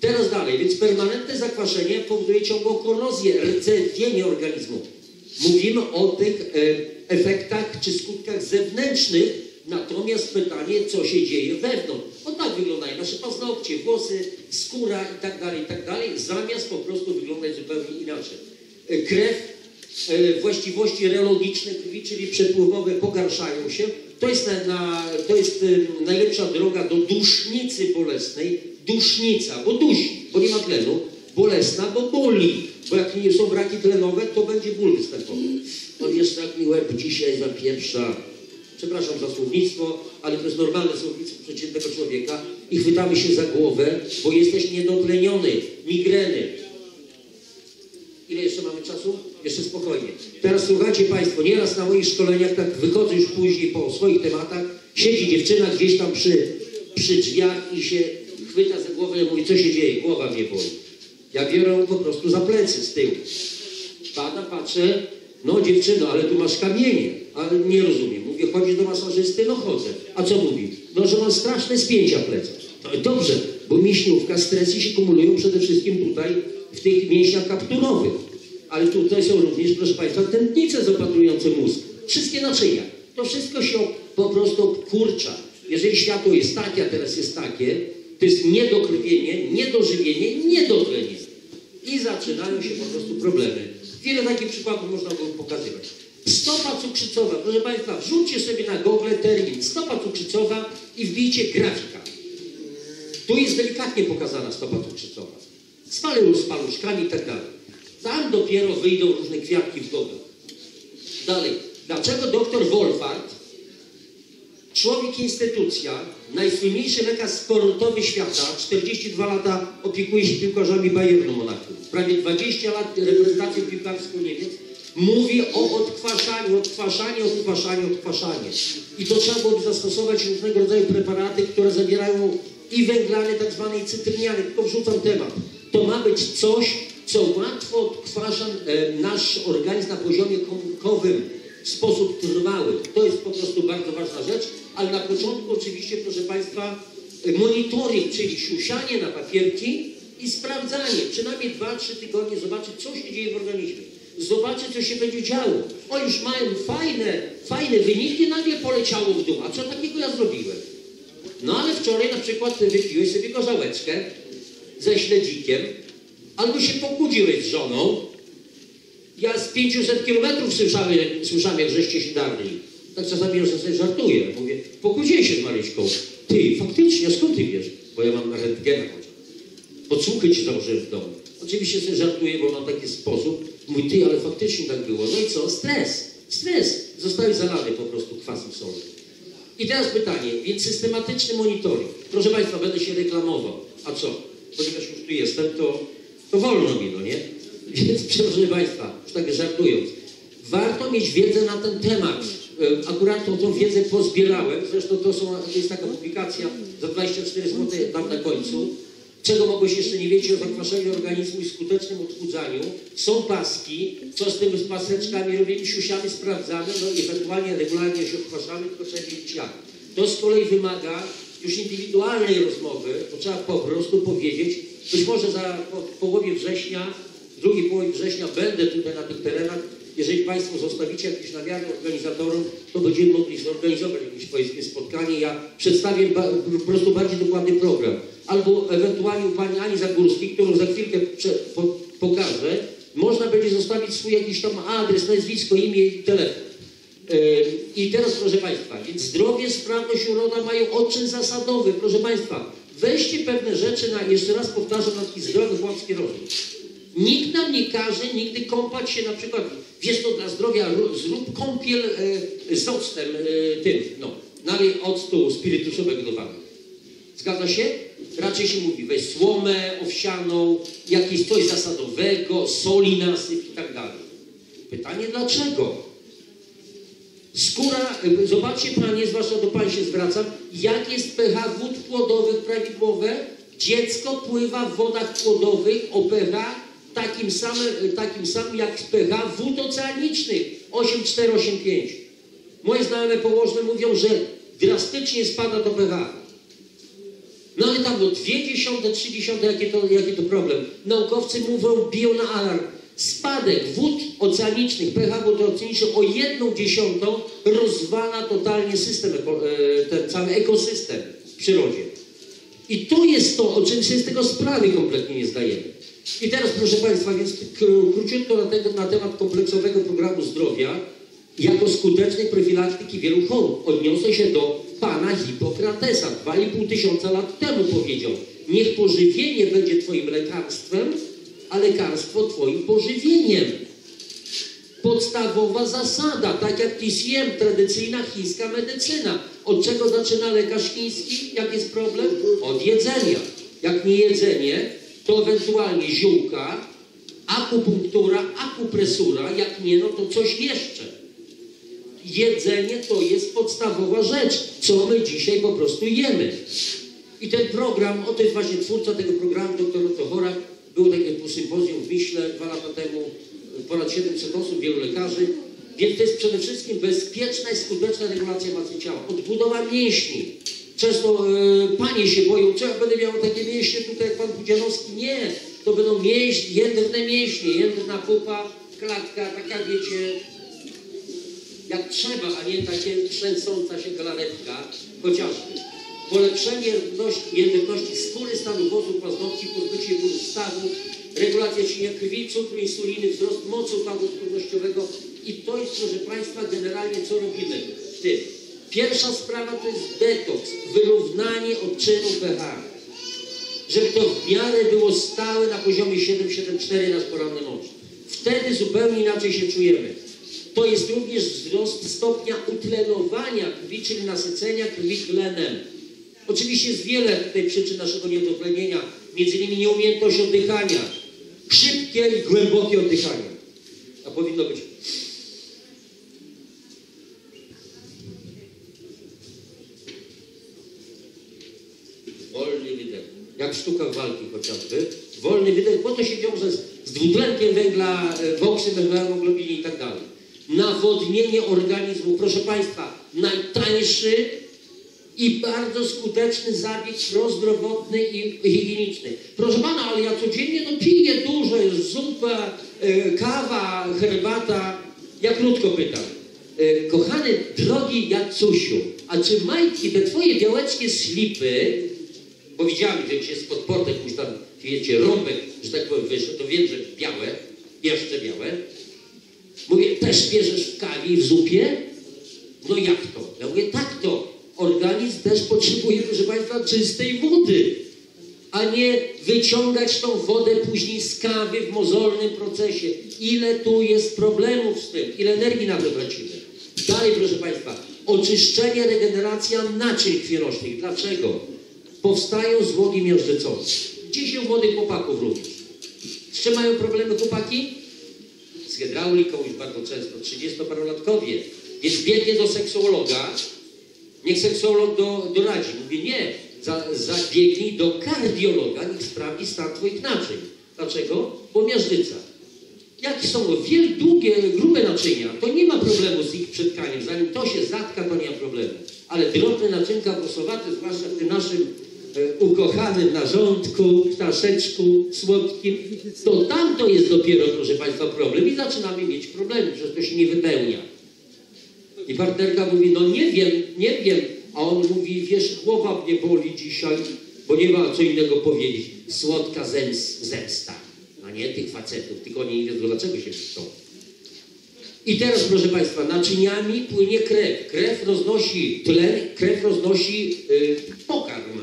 Teraz dalej, więc permanentne zakwaszenie powoduje ciągłą korozję, rdzewienie organizmu. Mówimy o tych e, efektach czy skutkach zewnętrznych, natomiast pytanie, co się dzieje wewnątrz. O tak wyglądają nasze paznokcie, włosy, skóra i tak dalej, i tak dalej, zamiast po prostu wyglądać zupełnie inaczej. E, krew, e, właściwości reologiczne krwi, czyli przepływowe pogarszają się. To jest, na, na, to jest najlepsza droga do dusznicy bolesnej. Dusznica, bo dusi, bo nie ma tlenu. Bolesna, bo boli. Bo jak nie są braki tlenowe, to będzie ból występował. No jest tak mi łeb dzisiaj zapieprza. Przepraszam za słownictwo, ale to jest normalne słownictwo przeciętnego człowieka. I chwytamy się za głowę, bo jesteś niedotleniony. Migreny. Ile jeszcze mamy czasu? Jeszcze spokojnie. Teraz słuchajcie Państwo, nieraz na moich szkoleniach, tak wychodzę już później po swoich tematach, siedzi dziewczyna gdzieś tam przy, przy drzwiach i się chwyta za głowę i mówi, co się dzieje? Głowa mnie boli. Ja biorę ją po prostu za plecy z tyłu. Pada, patrzę, no dziewczyno, ale tu masz kamienie. Ale nie rozumiem. Mówię, chodzisz do masażysty? No chodzę. A co mówi? No, że mam straszne spięcia pleców. Dobrze, bo mięśniówka, stresy się kumulują przede wszystkim tutaj w tych mięśniach kapturowych. Ale tutaj są również, proszę Państwa, tętnice zapatrujące mózg. Wszystkie naczynia. To wszystko się po prostu kurcza. Jeżeli światło jest takie, a teraz jest takie, to jest niedokrwienie, niedożywienie, niedotlenienie. I zaczynają się po prostu problemy. Wiele takich przykładów można było pokazywać. Stopa cukrzycowa, proszę Państwa, wrzućcie sobie na Google termin stopa cukrzycowa i wbijcie grafika. Tu jest delikatnie pokazana stopa cukrzycowa. Z, palu, z paluszkami i tak dalej. Tam dopiero wyjdą różne kwiatki w gogach. Dalej. Dlaczego doktor Wolfart człowiek instytucja, najsłynniejszy lekarz sportowy świata, 42 lata opiekuje się piłkarzami Bayernu Monachium, prawie 20 lat reprezentacją piłkarską Niemiec, mówi o odkwaszaniu, odkwaszaniu, odkwaszaniu, odkwaszaniu. I to trzeba byłoby zastosować różnego rodzaju preparaty, które zawierają i węglany, tak zwanej cytryniany, tylko wrzucam temat. To ma być coś, co łatwo odkwasza e, nasz organizm na poziomie komórkowym w sposób trwały. To jest po prostu bardzo ważna rzecz, ale na początku oczywiście, proszę Państwa, monitoring, czyli siusianie na papierki i sprawdzanie, przynajmniej 2-3 tygodnie, zobaczyć, co się dzieje w organizmie. Zobaczyć, co się będzie działo. O, już mają fajne, fajne wyniki, nagle poleciało w dół. A co takiego ja zrobiłem? No ale wczoraj na przykład wypiłeś sobie gorzałeczkę ze śledzikiem, albo się pokłóciłeś z żoną. Ja z 500 kilometrów słyszałem, słyszałem, jak żeście się darli. Tak czasami już sobie żartuję. Mówię, pokłóciłem się z Maryśką. Ty, faktycznie, skąd ty wiesz? Bo ja mam na rentgena chociaż. Podsłuchy ci założyłem w domu. Oczywiście sobie żartuję, bo mam taki sposób. Mówi, ty, ale faktycznie tak było. No i co? Stres. Stres. Zostałeś zalany po prostu kwasem solnym. I teraz pytanie, więc systematyczny monitoring. Proszę Państwa, będę się reklamował. A co? Ponieważ już tu jestem, to, to wolno mi, no nie? Więc proszę Państwa, już tak żartując, warto mieć wiedzę na ten temat. E, Akurat tą, tą wiedzę pozbierałem, zresztą to, są, to jest taka publikacja za 24 zł tam na końcu. Czego mogłeś jeszcze nie wiedzieć o zakwaszeniu organizmu i skutecznym odchudzaniu? Są paski, co z tymi paseczkami robimy, siusiamy, sprawdzamy, no i ewentualnie regularnie się odkwaszamy, tylko trzeba wiedzieć jak. To z kolei wymaga już indywidualnej rozmowy, bo trzeba po prostu powiedzieć, być może za po, połowie września, drugiej połowie września będę tutaj na tych terenach. Jeżeli Państwo zostawicie jakieś namiary organizatorom, to będziemy mogli zorganizować jakieś powiedzmy spotkanie. Ja przedstawię po prostu bardziej dokładny program. Albo ewentualnie u Pani Ani Zagórskiej, którą za chwilkę po, pokażę, można będzie zostawić swój jakiś tam adres, nazwisko, imię i telefon. I teraz, proszę Państwa, więc zdrowie, sprawność, uroda mają odczyn zasadowy. Proszę Państwa, weźcie pewne rzeczy na, jeszcze raz powtarzam, na taki zdrowy chłopski rozum. Nikt nam nie każe nigdy kąpać się na przykład, jest to dla zdrowia, zrób kąpiel e, z octem e, tym, no, nalej octu spirytusowego do wanny. Zgadza się? Raczej się mówi, weź słomę owsianą, jakieś coś zasadowego, soli nasyp i tak dalej. Pytanie dlaczego? Skóra, y, zobaczcie Panie, zwłaszcza do Pań się zwracam, jak jest pH wód płodowych prawidłowe. Dziecko pływa w wodach płodowych o pH takim samym, takim samym jak pH wód oceanicznych 8,4-8,5. Moje znajome położne mówią, że drastycznie spada to pH. No ale tam dziesiąte, trzy dziesiąte, jakie to, jaki to problem. Naukowcy mówią, biją na alarm. Spadek wód oceanicznych, pH wód oceanicznych o jedną dziesiątą rozwala totalnie system, e, ten cały ekosystem w przyrodzie. I to jest to, o czym sobie z tego sprawy kompletnie nie zdajemy. I teraz, proszę Państwa, więc kró- króciutko na, na temat kompleksowego programu zdrowia jako skutecznej profilaktyki wielu chorób. Odniosę się do pana Hipokratesa. 2,5 tysiąca lat temu powiedział, niech pożywienie będzie Twoim lekarstwem, a lekarstwo Twoim pożywieniem. Podstawowa zasada, tak jak TCM, tradycyjna chińska medycyna. Od czego zaczyna lekarz chiński? Jak jest problem? Od jedzenia. Jak nie jedzenie, to ewentualnie ziółka, akupunktura, akupresura, jak nie, no to coś jeszcze. Jedzenie to jest podstawowa rzecz, co my dzisiaj po prostu jemy. I ten program, o jest właśnie twórca tego programu, dr Otto Horak, było takie sympozjum w Wiśle dwa lata temu, ponad 700 osób, wielu lekarzy, więc to jest przede wszystkim bezpieczna i skuteczna regulacja masy ciała, odbudowa mięśni. Często e, panie się boją, czy ja będę miał takie mięśnie tutaj jak pan Budzianowski? Nie, to będą mięśnie, jędrne mięśnie, jędrna pupa, klatka, taka wiecie, jak trzeba, a nie takie trzęsąca się galaretka, chociażby. Polepszenie jędrności, skóry, stanu włosów, paznokci, pozbycie bólu stawu, regulacja ciśnienia krwi, cukru, insuliny, wzrost mocy układu skórnościowego i to jest, proszę Państwa, generalnie co robimy w tym. Pierwsza sprawa to jest detoks, wyrównanie odczynu pH. Żeby to w miarę było stałe na poziomie 7,74 nasz poranny mąż. Wtedy zupełnie inaczej się czujemy. to jest również wzrost stopnia utlenowania krwi, czyli nasycenia krwi tlenem. Oczywiście jest wiele tutaj przyczyn naszego niedotlenienia, między innymi nieumiejętność oddychania, szybkie i głębokie oddychanie. A powinno być. Wolny wydech. Jak w sztukach walki chociażby. Wolny wydech, bo to się wiąże z, z dwutlenkiem węgla, e, woksem, hemoglobiny i tak dalej. Nawodnienie organizmu, proszę Państwa, najtańszy i bardzo skuteczny zabieg prozdrowotny i higieniczny. Proszę Pana, ale ja codziennie no, piję dużo, zupa, e, kawa, herbata. Ja krótko pytam. E, kochany, drogi Jacusiu, a czy majtki, te Twoje białeczkie slipy, bo widziałem, że się spod portek już tam, wiecie, rąbek, że tak powiem, wyszło, to wiem, że białe, jeszcze białe. Mówię, też bierzesz w kawie w zupie? No jak to? Ja mówię, tak to. Organizm też potrzebuje, proszę Państwa, czystej wody, a nie wyciągać tą wodę później z kawy w mozolnym procesie. Ile tu jest problemów z tym, ile energii na to tracimy. Dalej, proszę Państwa, oczyszczenie, regeneracja naczyń krwionośnych. Dlaczego? Powstają złogi miażdżycące. Dziś u młodych chłopaków również. Z czym mają problemy chłopaki? z hydrauliką już bardzo często, 30-parolatkowie. Więc biegnie do seksuologa, niech seksuolog do, doradzi. Mówię, nie, za, zabiegnij do kardiologa, niech sprawdzi stan twoich naczyń. Dlaczego? Bo miażdżyca. Jak są wiel, długie, grube naczynia, to nie ma problemu z ich przetkaniem. Zanim to się zatka, to nie ma problemu. Ale drobne naczynka włosowate, zwłaszcza w tym naszym ukochanym narządku, ptaszeczku słodkim, to tam to jest dopiero, proszę Państwa, problem i zaczynamy mieć problemy, że to się nie wypełnia. I partnerka mówi, no nie wiem, nie wiem. A on mówi, wiesz, głowa mnie boli dzisiaj, bo nie ma co innego powiedzieć. Słodka zems, zemsta. A nie tych facetów, tylko oni nie wiedzą, dlaczego się piszą. I teraz, proszę Państwa, naczyniami płynie krew. Krew roznosi tlen, krew roznosi y, pokarm,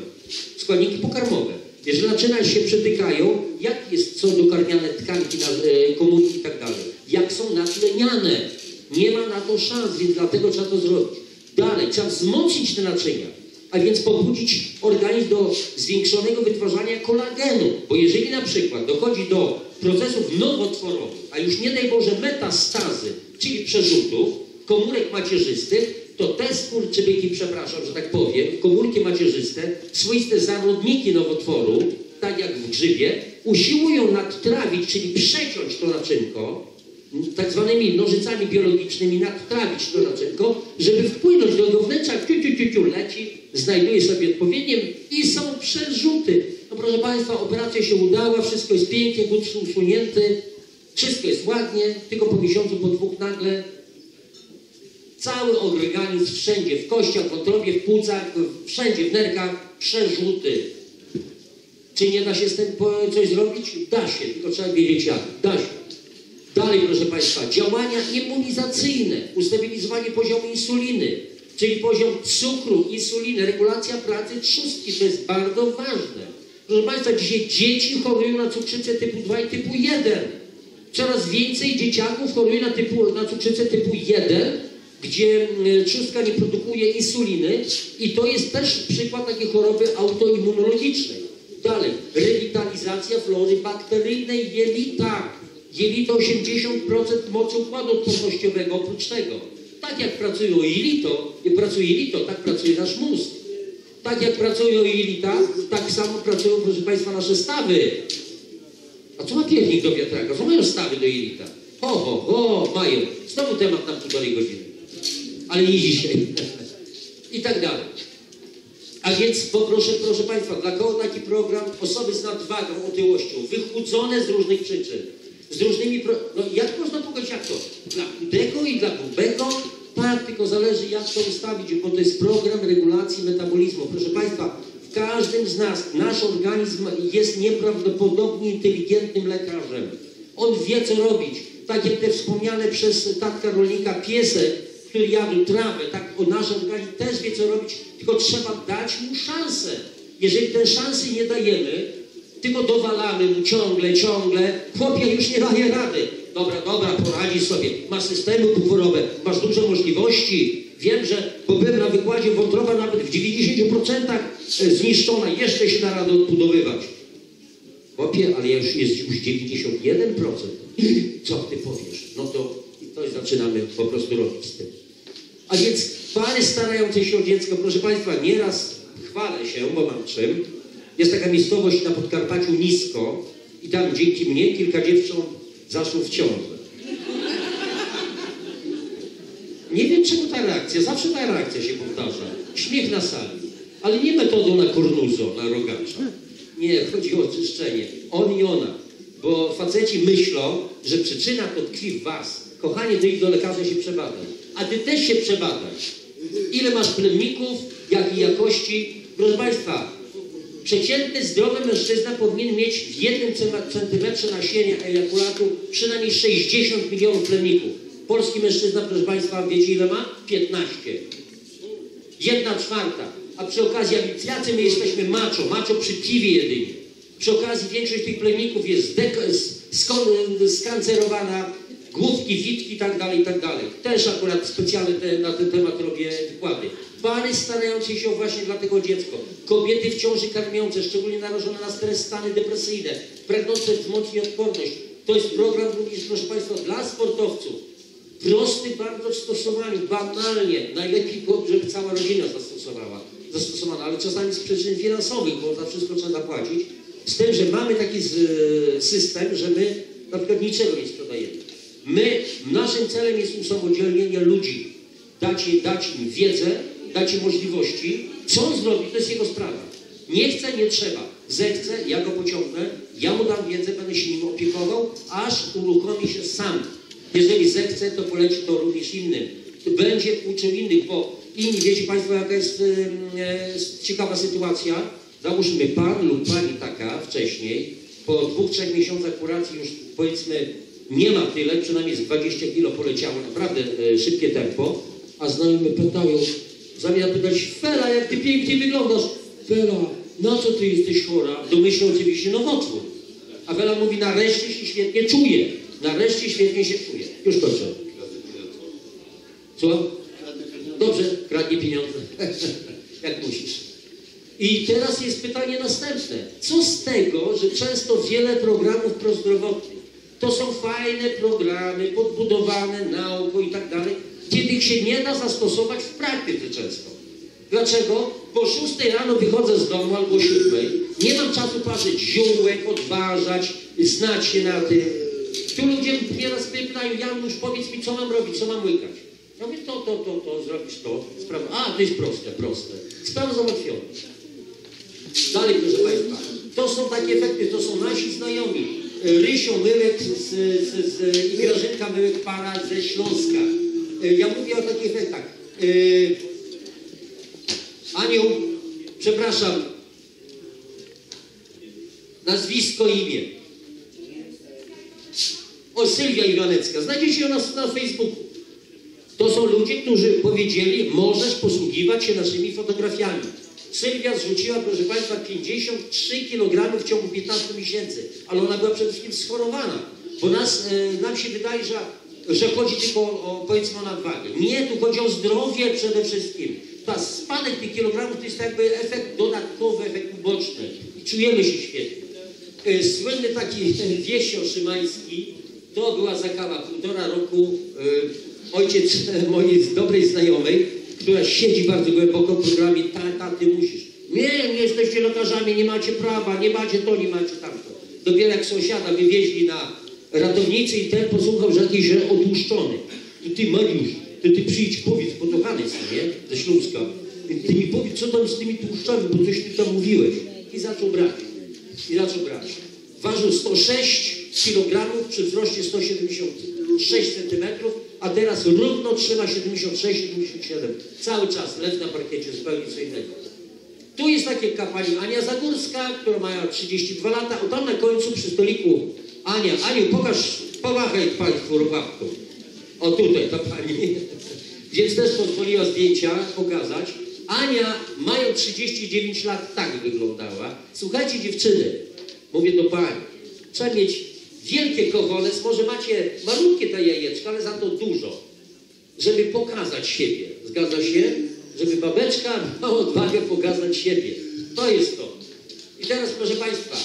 składniki pokarmowe. Jeżeli naczynia się przetykają, jak jest, są dokarmiane tkanki, y, komórki i tak dalej? Jak są natleniane? Nie ma na to szans, więc dlatego trzeba to zrobić. Dalej, trzeba wzmocnić te naczynia, a więc pobudzić organizm do zwiększonego wytwarzania kolagenu. Bo jeżeli na przykład dochodzi do procesów nowotworowych, a już nie daj Boże metastazy, czyli przerzutów komórek macierzystych, to te skurczybyki, przepraszam, że tak powiem, komórki macierzyste, swoiste zarodniki nowotworu, tak jak w grzybie, usiłują nadtrawić, czyli przeciąć to naczynko, tak zwanymi nożycami biologicznymi nadtrawić to naczynko, żeby wpłynąć do jego wnętrza, ciu, ciu, ciu, ciu, leci, znajduje sobie odpowiednie i są przerzuty. No proszę Państwa, operacja się udała, wszystko jest pięknie, gut usunięty, wszystko jest ładnie, tylko po miesiącu, po dwóch nagle cały organizm wszędzie, w kościach, w wątrobie, w płucach, wszędzie, w nerkach, przerzuty. Czy nie da się z tym coś zrobić? Da się, tylko trzeba wiedzieć jak. Da się. Dalej, proszę Państwa, działania immunizacyjne, ustabilizowanie poziomu insuliny, czyli poziom cukru, insuliny, regulacja pracy trzustki, to jest bardzo ważne. Proszę Państwa, dzisiaj dzieci chorują na cukrzycę typu 2 i typu 1. Coraz więcej dzieciaków choruje na, typu, na cukrzycę typu 1, gdzie mm, trzustka nie produkuje insuliny i to jest też przykład takiej choroby autoimmunologicznej. Dalej, rewitalizacja flory bakteryjnej jelita. Jelito 80% mocy układu odpornościowego oprócz tego. Tak jak pracują jelito, pracuje jelito, tak pracuje nasz mózg. Tak jak pracują jelita, tak samo pracują, proszę Państwa, nasze stawy. A co ma piernik do wiatraka? Co mają stawy do jelita? Ho, ho, ho, mają. Znowu temat na półtorej godziny. Ale nie dzisiaj. I tak dalej. A więc poproszę, proszę Państwa, dla kogo taki program? Osoby z nadwagą, otyłością, wychudzone z różnych przyczyn, z różnymi... Pro... No jak można pogodzić, jak to? Dla chudego i dla grubego? Tak, tylko zależy jak to ustawić, bo to jest program regulacji metabolizmu. Proszę Państwa, w każdym z nas, nasz organizm jest nieprawdopodobnie inteligentnym lekarzem. On wie, co robić. Tak jak te wspomniane przez tatka rolnika piesek, jadł trawę, tak o nasz organizm też wie, co robić, tylko trzeba dać mu szansę. Jeżeli tej szansy nie dajemy, Tylko dowalamy mu ciągle, ciągle. Chłopie już nie daje rady. Dobra, dobra, poradzi sobie. Masz systemy bufurowe, masz duże możliwości. Wiem, że bo na wykładzie wątroba nawet w 90% zniszczona. Jeszcze się da radę odbudowywać. Chłopie, ale już jest już 91%. Co ty powiesz? No to, to zaczynamy po prostu robić z tym. A więc pary starające się o dziecko, proszę Państwa, nieraz chwalę się, bo mam czym. Jest taka miejscowość na Podkarpaciu nisko i tam dzięki mnie kilka dziewcząt zaszło w ciążę. Nie wiem czemu ta reakcja, zawsze ta reakcja się powtarza. Śmiech na sali, ale nie metodą na kornuzo, na rogacza. Nie, chodzi o oczyszczenie. On i ona. Bo faceci myślą, że przyczyna tkwi w was. Kochanie, ty idź do lekarza się przebadaj. A ty też się przebadaj. Ile masz plemników, jakiej jakości. Proszę Państwa, przeciętny, zdrowy mężczyzna powinien mieć w jednym cen- centymetrze nasienia ejakulatu przynajmniej 60 milionów plemników. Polski mężczyzna, proszę Państwa, wiecie ile ma? 15. Jedna czwarta. A przy okazji, jacy my jesteśmy macho, macho przy piwie jedynie. Przy okazji większość tych plemników jest skancerowana, główki, witki tak dalej, tak dalej. Też akurat specjalnie te, na ten temat robię wykłady. Pary starające się właśnie dla tego dziecko. Kobiety w ciąży karmiące, szczególnie narażone na stres, stany depresyjne, pragnące wzmocnić odporność. To jest program również, proszę Państwa, dla sportowców. Prosty bardzo w stosowaniu, banalnie. Najlepiej, żeby cała rodzina zastosowała, zastosowała, ale czasami z przyczyn finansowych, bo za wszystko trzeba płacić. Z tym, że mamy taki system, że my na przykład niczego nie sprzedajemy. My, naszym celem jest usamodzielnienie ludzi. Dać, dać im wiedzę, dać im możliwości. Co on zrobi, to jest jego sprawa. Nie chce, nie trzeba. Zechce, ja go pociągnę, ja mu dam wiedzę, będę się nim opiekował, aż uruchomi się sam. Jeżeli zechce, to poleci to również innym. Będzie uczył innych, bo inni, wiecie Państwo, jaka jest e, ciekawa sytuacja. Załóżmy pan lub pani taka wcześniej, po dwóch, trzech miesiącach kuracji już powiedzmy nie ma tyle, przynajmniej z 20 kilo poleciało, naprawdę e, szybkie tempo, a znajomi pytają, zamiast pytać, Fela, jak ty pięknie wyglądasz, Fela, na co ty jesteś chora? Domyślą oczywiście nowotwór. A Wela mówi, nareszcie się świetnie czuję. Nareszcie świetnie się czuję. Już kończę. Co? Dobrze, kradnie pieniądze. Jak musisz. I teraz jest pytanie następne. Co z tego, że często wiele programów prozdrowotnych to są fajne programy, podbudowane nauką i tak dalej, kiedy ich się nie da zastosować w praktyce często. Dlaczego? Bo o 6 rano wychodzę z domu albo o 7. Nie mam czasu patrzeć ziółek, odważać, znać się na tym. Tu ludzie nieraz pytają, Janusz, powiedz mi, co mam robić, co mam łykać. Ja mówię, to, to, to, to, zrobisz to. Sprawa. A, to jest proste, proste. Sprawa załatwiona. Dalej, proszę Państwa, to są takie efekty, to są nasi znajomi. Rysio Myłek z, z, z, i Grażynka Myłek para ze Śląska. E, Ja mówię o takich efektach. E, Aniu, przepraszam, nazwisko, imię. O, Sylwia Iwanecka. Znajdziecie ją na, na Facebooku. To są ludzie, którzy powiedzieli, możesz posługiwać się naszymi fotografiami. Sylwia zrzuciła, proszę Państwa, 53 kg w ciągu 15 miesięcy, ale ona była przede wszystkim schorowana, bo nas, e, nam się wydaje, że, że chodzi tylko o, powiedzmy o nadwagę. Nie, tu chodzi o zdrowie przede wszystkim. Ta spadek tych kilogramów to jest jakby efekt dodatkowy, efekt uboczny. I czujemy się świetnie. E, Słynny taki Wiesio Szymański, to była zakawa półtora roku. e, Ojciec mojej dobrej znajomej, która siedzi bardzo głęboko w programie, tata, ty musisz. Nie, nie jesteście lekarzami, nie macie prawa, nie macie to, nie macie tamto. Dopiero jak sąsiada wywieźli na ratownicy i ten posłuchał, że jakiś odłuszczony. To ty, Mariusz, to ty przyjdź, powiedz, bo to Hany są, nie? Ze Śląska. Ty mi powiedz, co tam z tymi tłuszczami, bo coś ty tam mówiłeś. I zaczął brać. I zaczął brać. Ważył 106 kg przy wzroście 176 cm, a teraz równo trzyma 76-77. Cały czas leży na parkiecie zupełnie co innego. Tu jest takie kapani Ania Zagórska, która ma 32 lata, o tam na końcu przy stoliku Ania. Aniu, pokaż, pomachaj Państwu robawką. O tutaj, ta pani. Więc też pozwoliła zdjęcia pokazać. Ania, mając 39 lat, tak wyglądała. Słuchajcie dziewczyny, Mówię do pani, trzeba mieć wielkie kochones, może macie malutkie te jajeczka, ale za to dużo, żeby pokazać siebie. Zgadza się? Żeby babeczka miała odwagę pokazać siebie. To jest to. I teraz, proszę Państwa,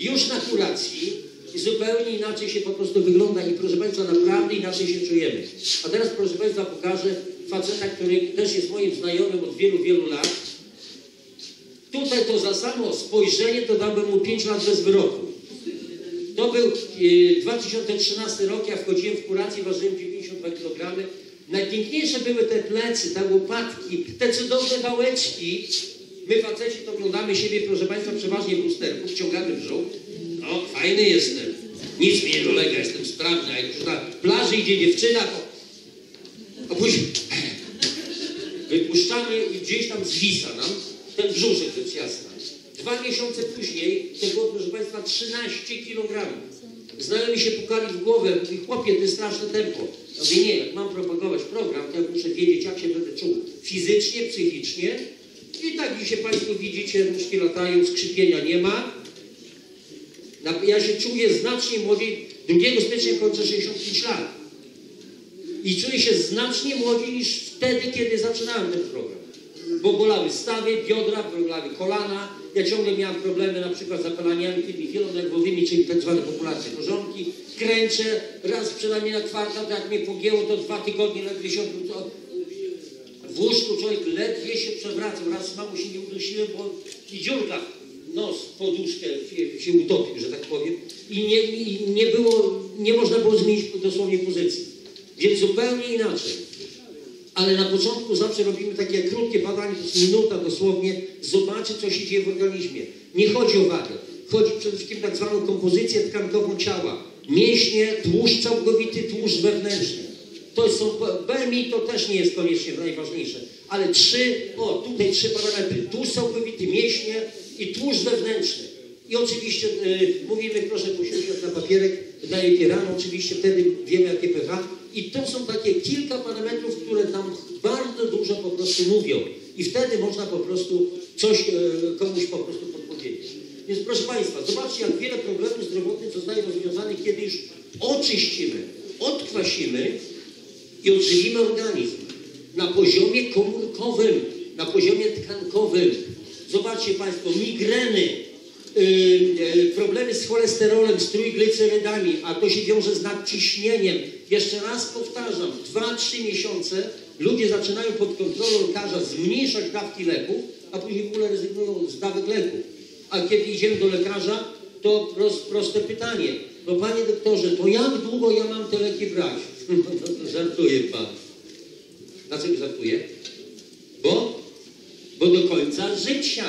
już na kuracji zupełnie inaczej się po prostu wygląda i proszę Państwa, naprawdę inaczej się czujemy. A teraz, proszę Państwa, pokażę faceta, który też jest moim znajomym od wielu, wielu lat. Tutaj to za samo spojrzenie to dałbym mu 5 lat bez wyroku. To był e, 2013 rok, ja wchodziłem w kurację, ważyłem 92 kg. Najpiękniejsze były te plecy, te łopatki, te cudowne wałeczki. My faceci to oglądamy siebie, proszę Państwa, przeważnie w lusterku, wciągamy brzuch. No, fajny jestem. Nic mi nie dolega, jestem sprawny. A jak już na plaży idzie dziewczyna, to... Później wypuszczamy i gdzieś tam zwisa nam ten brzuszek rzecz jasna. Dwa miesiące później było, proszę Państwa, 13 kg. Znajomi się pukali w głowę, mówi, chłopie, to jest straszne tempo. Ja mówię, nie, jak mam propagować program, to ja muszę wiedzieć, jak się będę czuł fizycznie, psychicznie. I tak dzisiaj Państwo widzicie, nóżki latają, skrzypienia nie ma. Ja się czuję znacznie młodziej. 2 stycznia kończę 65 lat. I czuję się znacznie młodziej niż wtedy, kiedy zaczynałem ten program. Bo bolały stawy, biodra, bolały kolana. Ja ciągle miałem problemy na przykład z zapalaniami tymi wielonerwowymi, czyli tak zwane popularne korzonki. Kręczę raz przynajmniej na kwartał, jak mnie pogięło, to dwa tygodnie ledwie się odwrócę. W łóżku człowiek ledwie się przewracał. Raz mało się nie udusiłem, bo i dziurka nos, poduszkę się utopił, że tak powiem. I nie, i nie było, nie można było zmienić dosłownie pozycji. Więc zupełnie inaczej. Ale na początku zawsze robimy takie krótkie badanie, to jest minuta dosłownie, zobaczyć, co się dzieje w organizmie. Nie chodzi o wagę. Chodzi przede wszystkim tak zwaną kompozycję tkankową ciała. Mięśnie, tłuszcz całkowity, tłuszcz wewnętrzny. To są, BMI to też nie jest koniecznie najważniejsze, ale trzy, o tutaj trzy parametry. Tłuszcz całkowity, mięśnie i tłuszcz wewnętrzny. I oczywiście y, mówimy, proszę posiąść na papierek, daje pierano, oczywiście wtedy wiemy jakie pH. I to są takie kilka parametrów, które nam bardzo dużo po prostu mówią. I wtedy można po prostu coś e, komuś po prostu podpowiedzieć. Więc proszę Państwa, zobaczcie jak wiele problemów zdrowotnych zostaje rozwiązanych, kiedy już oczyścimy, odkwasimy i odżywimy organizm na poziomie komórkowym, na poziomie tkankowym. Zobaczcie Państwo, migreny, problemy z cholesterolem, z trójglicerydami, a to się wiąże z nadciśnieniem. Jeszcze raz powtarzam, 2-3 miesiące ludzie zaczynają pod kontrolą lekarza zmniejszać dawki leków, a później w ogóle rezygnują z dawek leków. A kiedy idziemy do lekarza, to prost, proste pytanie. No panie doktorze, to jak długo ja mam te leki brać? No żartuje pan. Dlaczego żartuje? Bo? Bo do końca życia.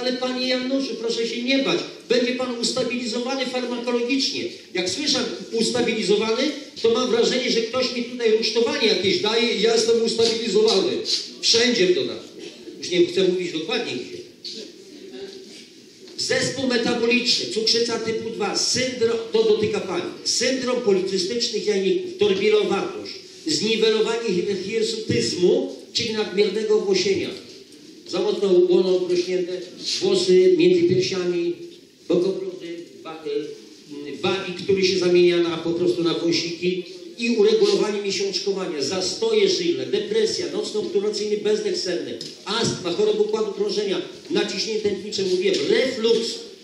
Ale panie Januszu, proszę się nie bać. Będzie pan ustabilizowany farmakologicznie. Jak słyszę ustabilizowany, to mam wrażenie, że ktoś mi tutaj rusztowanie jakieś daje i ja jestem ustabilizowany. Wszędzie w dodatku. Już nie chcę mówić dokładnie gdzie. Zespół metaboliczny, cukrzyca typu 2, syndrom, to dotyka Pani, syndrom policystycznych jajników, torbilowatość, zniwelowanie hi- hirsutyzmu, czyli nadmiernego włosienia, za mocno łono obrośnięte, włosy między piersiami, bokobrody, wa- y, wawik, który się zamienia na, po prostu na wąsiki i uregulowanie miesiączkowania, zastoje żylne, depresja, nocno-obturacyjny bezdech senny, astma, choroba układu krążenia, naciśnienie tętnicze, mówiłem, reflux,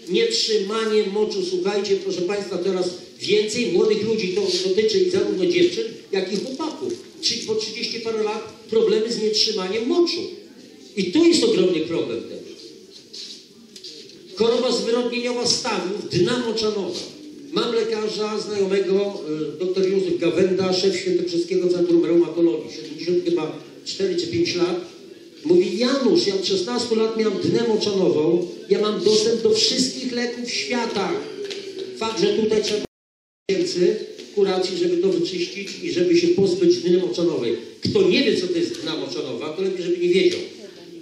nietrzymanie moczu. Słuchajcie, proszę Państwa, teraz więcej młodych ludzi to dotyczy i zarówno dziewczyn, jak i chłopaków. Czyli po 30 parę lat problemy z nietrzymaniem moczu. I to jest ogromny problem też. Choroba zwyrodnieniowa stawów, dna moczanowa. Mam lekarza znajomego, y, dr Józef Gawenda, szef Świętokrzyskiego Centrum Reumatologii, 70 chyba 4 czy 5 lat. Mówi, Janusz, ja od 16 lat miałem dnę moczanową, ja mam dostęp do wszystkich leków świata. Fakt, że tutaj trzeba miesięcy kuracji, żeby to wyczyścić i żeby się pozbyć dny moczanowej. Kto nie wie, co to jest dna moczanowa, to lepiej, żeby nie wiedział.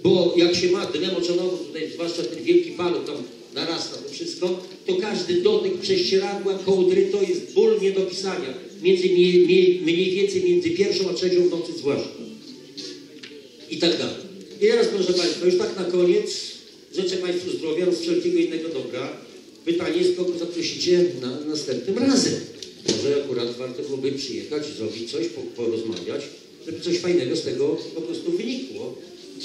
Bo jak się ma dnę moczanową, tutaj zwłaszcza ten wielki palot tam narasta to wszystko, to każdy dotyk prześcieradła, kołdry to jest ból nie do pisania. Między, mniej, mniej, mniej więcej między pierwszą a trzecią w nocy zwłaszcza. I tak dalej. I teraz proszę Państwa, już tak na koniec życzę Państwu zdrowia, oraz wszelkiego innego dobra. Pytanie jest, kogo zaprosicie na następnym razem. Może akurat warto byłoby przyjechać, zrobić coś, po- porozmawiać, żeby coś fajnego z tego po prostu wynikło.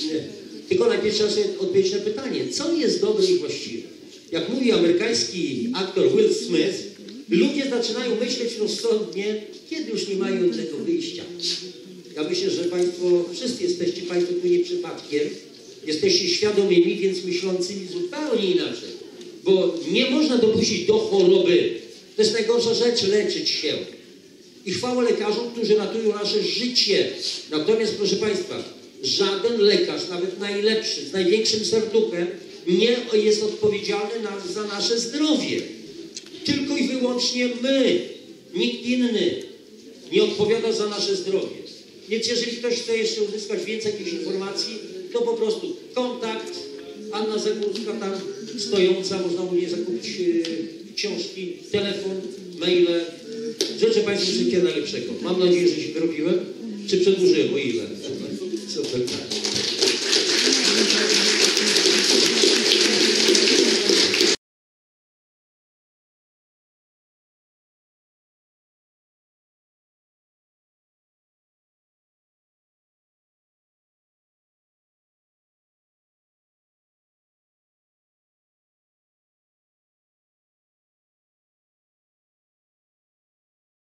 Nie. Tylko najpierw trzeba sobie odpowiedzieć na pytanie, co jest dobre i właściwe. Jak mówi amerykański aktor Will Smith, ludzie zaczynają myśleć rozsądnie, kiedy już nie mają innego wyjścia. Ja myślę, że Państwo, wszyscy jesteście Państwo tu nie przypadkiem, jesteście świadomymi, więc myślącymi zupełnie inaczej. Bo nie można dopuścić do choroby. To jest najgorsza rzecz, leczyć się. I chwała lekarzom, którzy ratują nasze życie. Natomiast, proszę Państwa, żaden lekarz, nawet najlepszy, z największym serduchem, nie jest odpowiedzialny na, za nasze zdrowie. Tylko i wyłącznie my, nikt inny nie odpowiada za nasze zdrowie. Więc jeżeli ktoś chce jeszcze uzyskać więcej jakichś informacji, to po prostu kontakt, Anna Zagórska tam stojąca, można u niej zakupić e, książki, telefon, maile. Życzę Państwu wszystkiego najlepszego. Mam nadzieję, że się wyrobiłem. Czy przedłużyłem? O ile? Super. Super.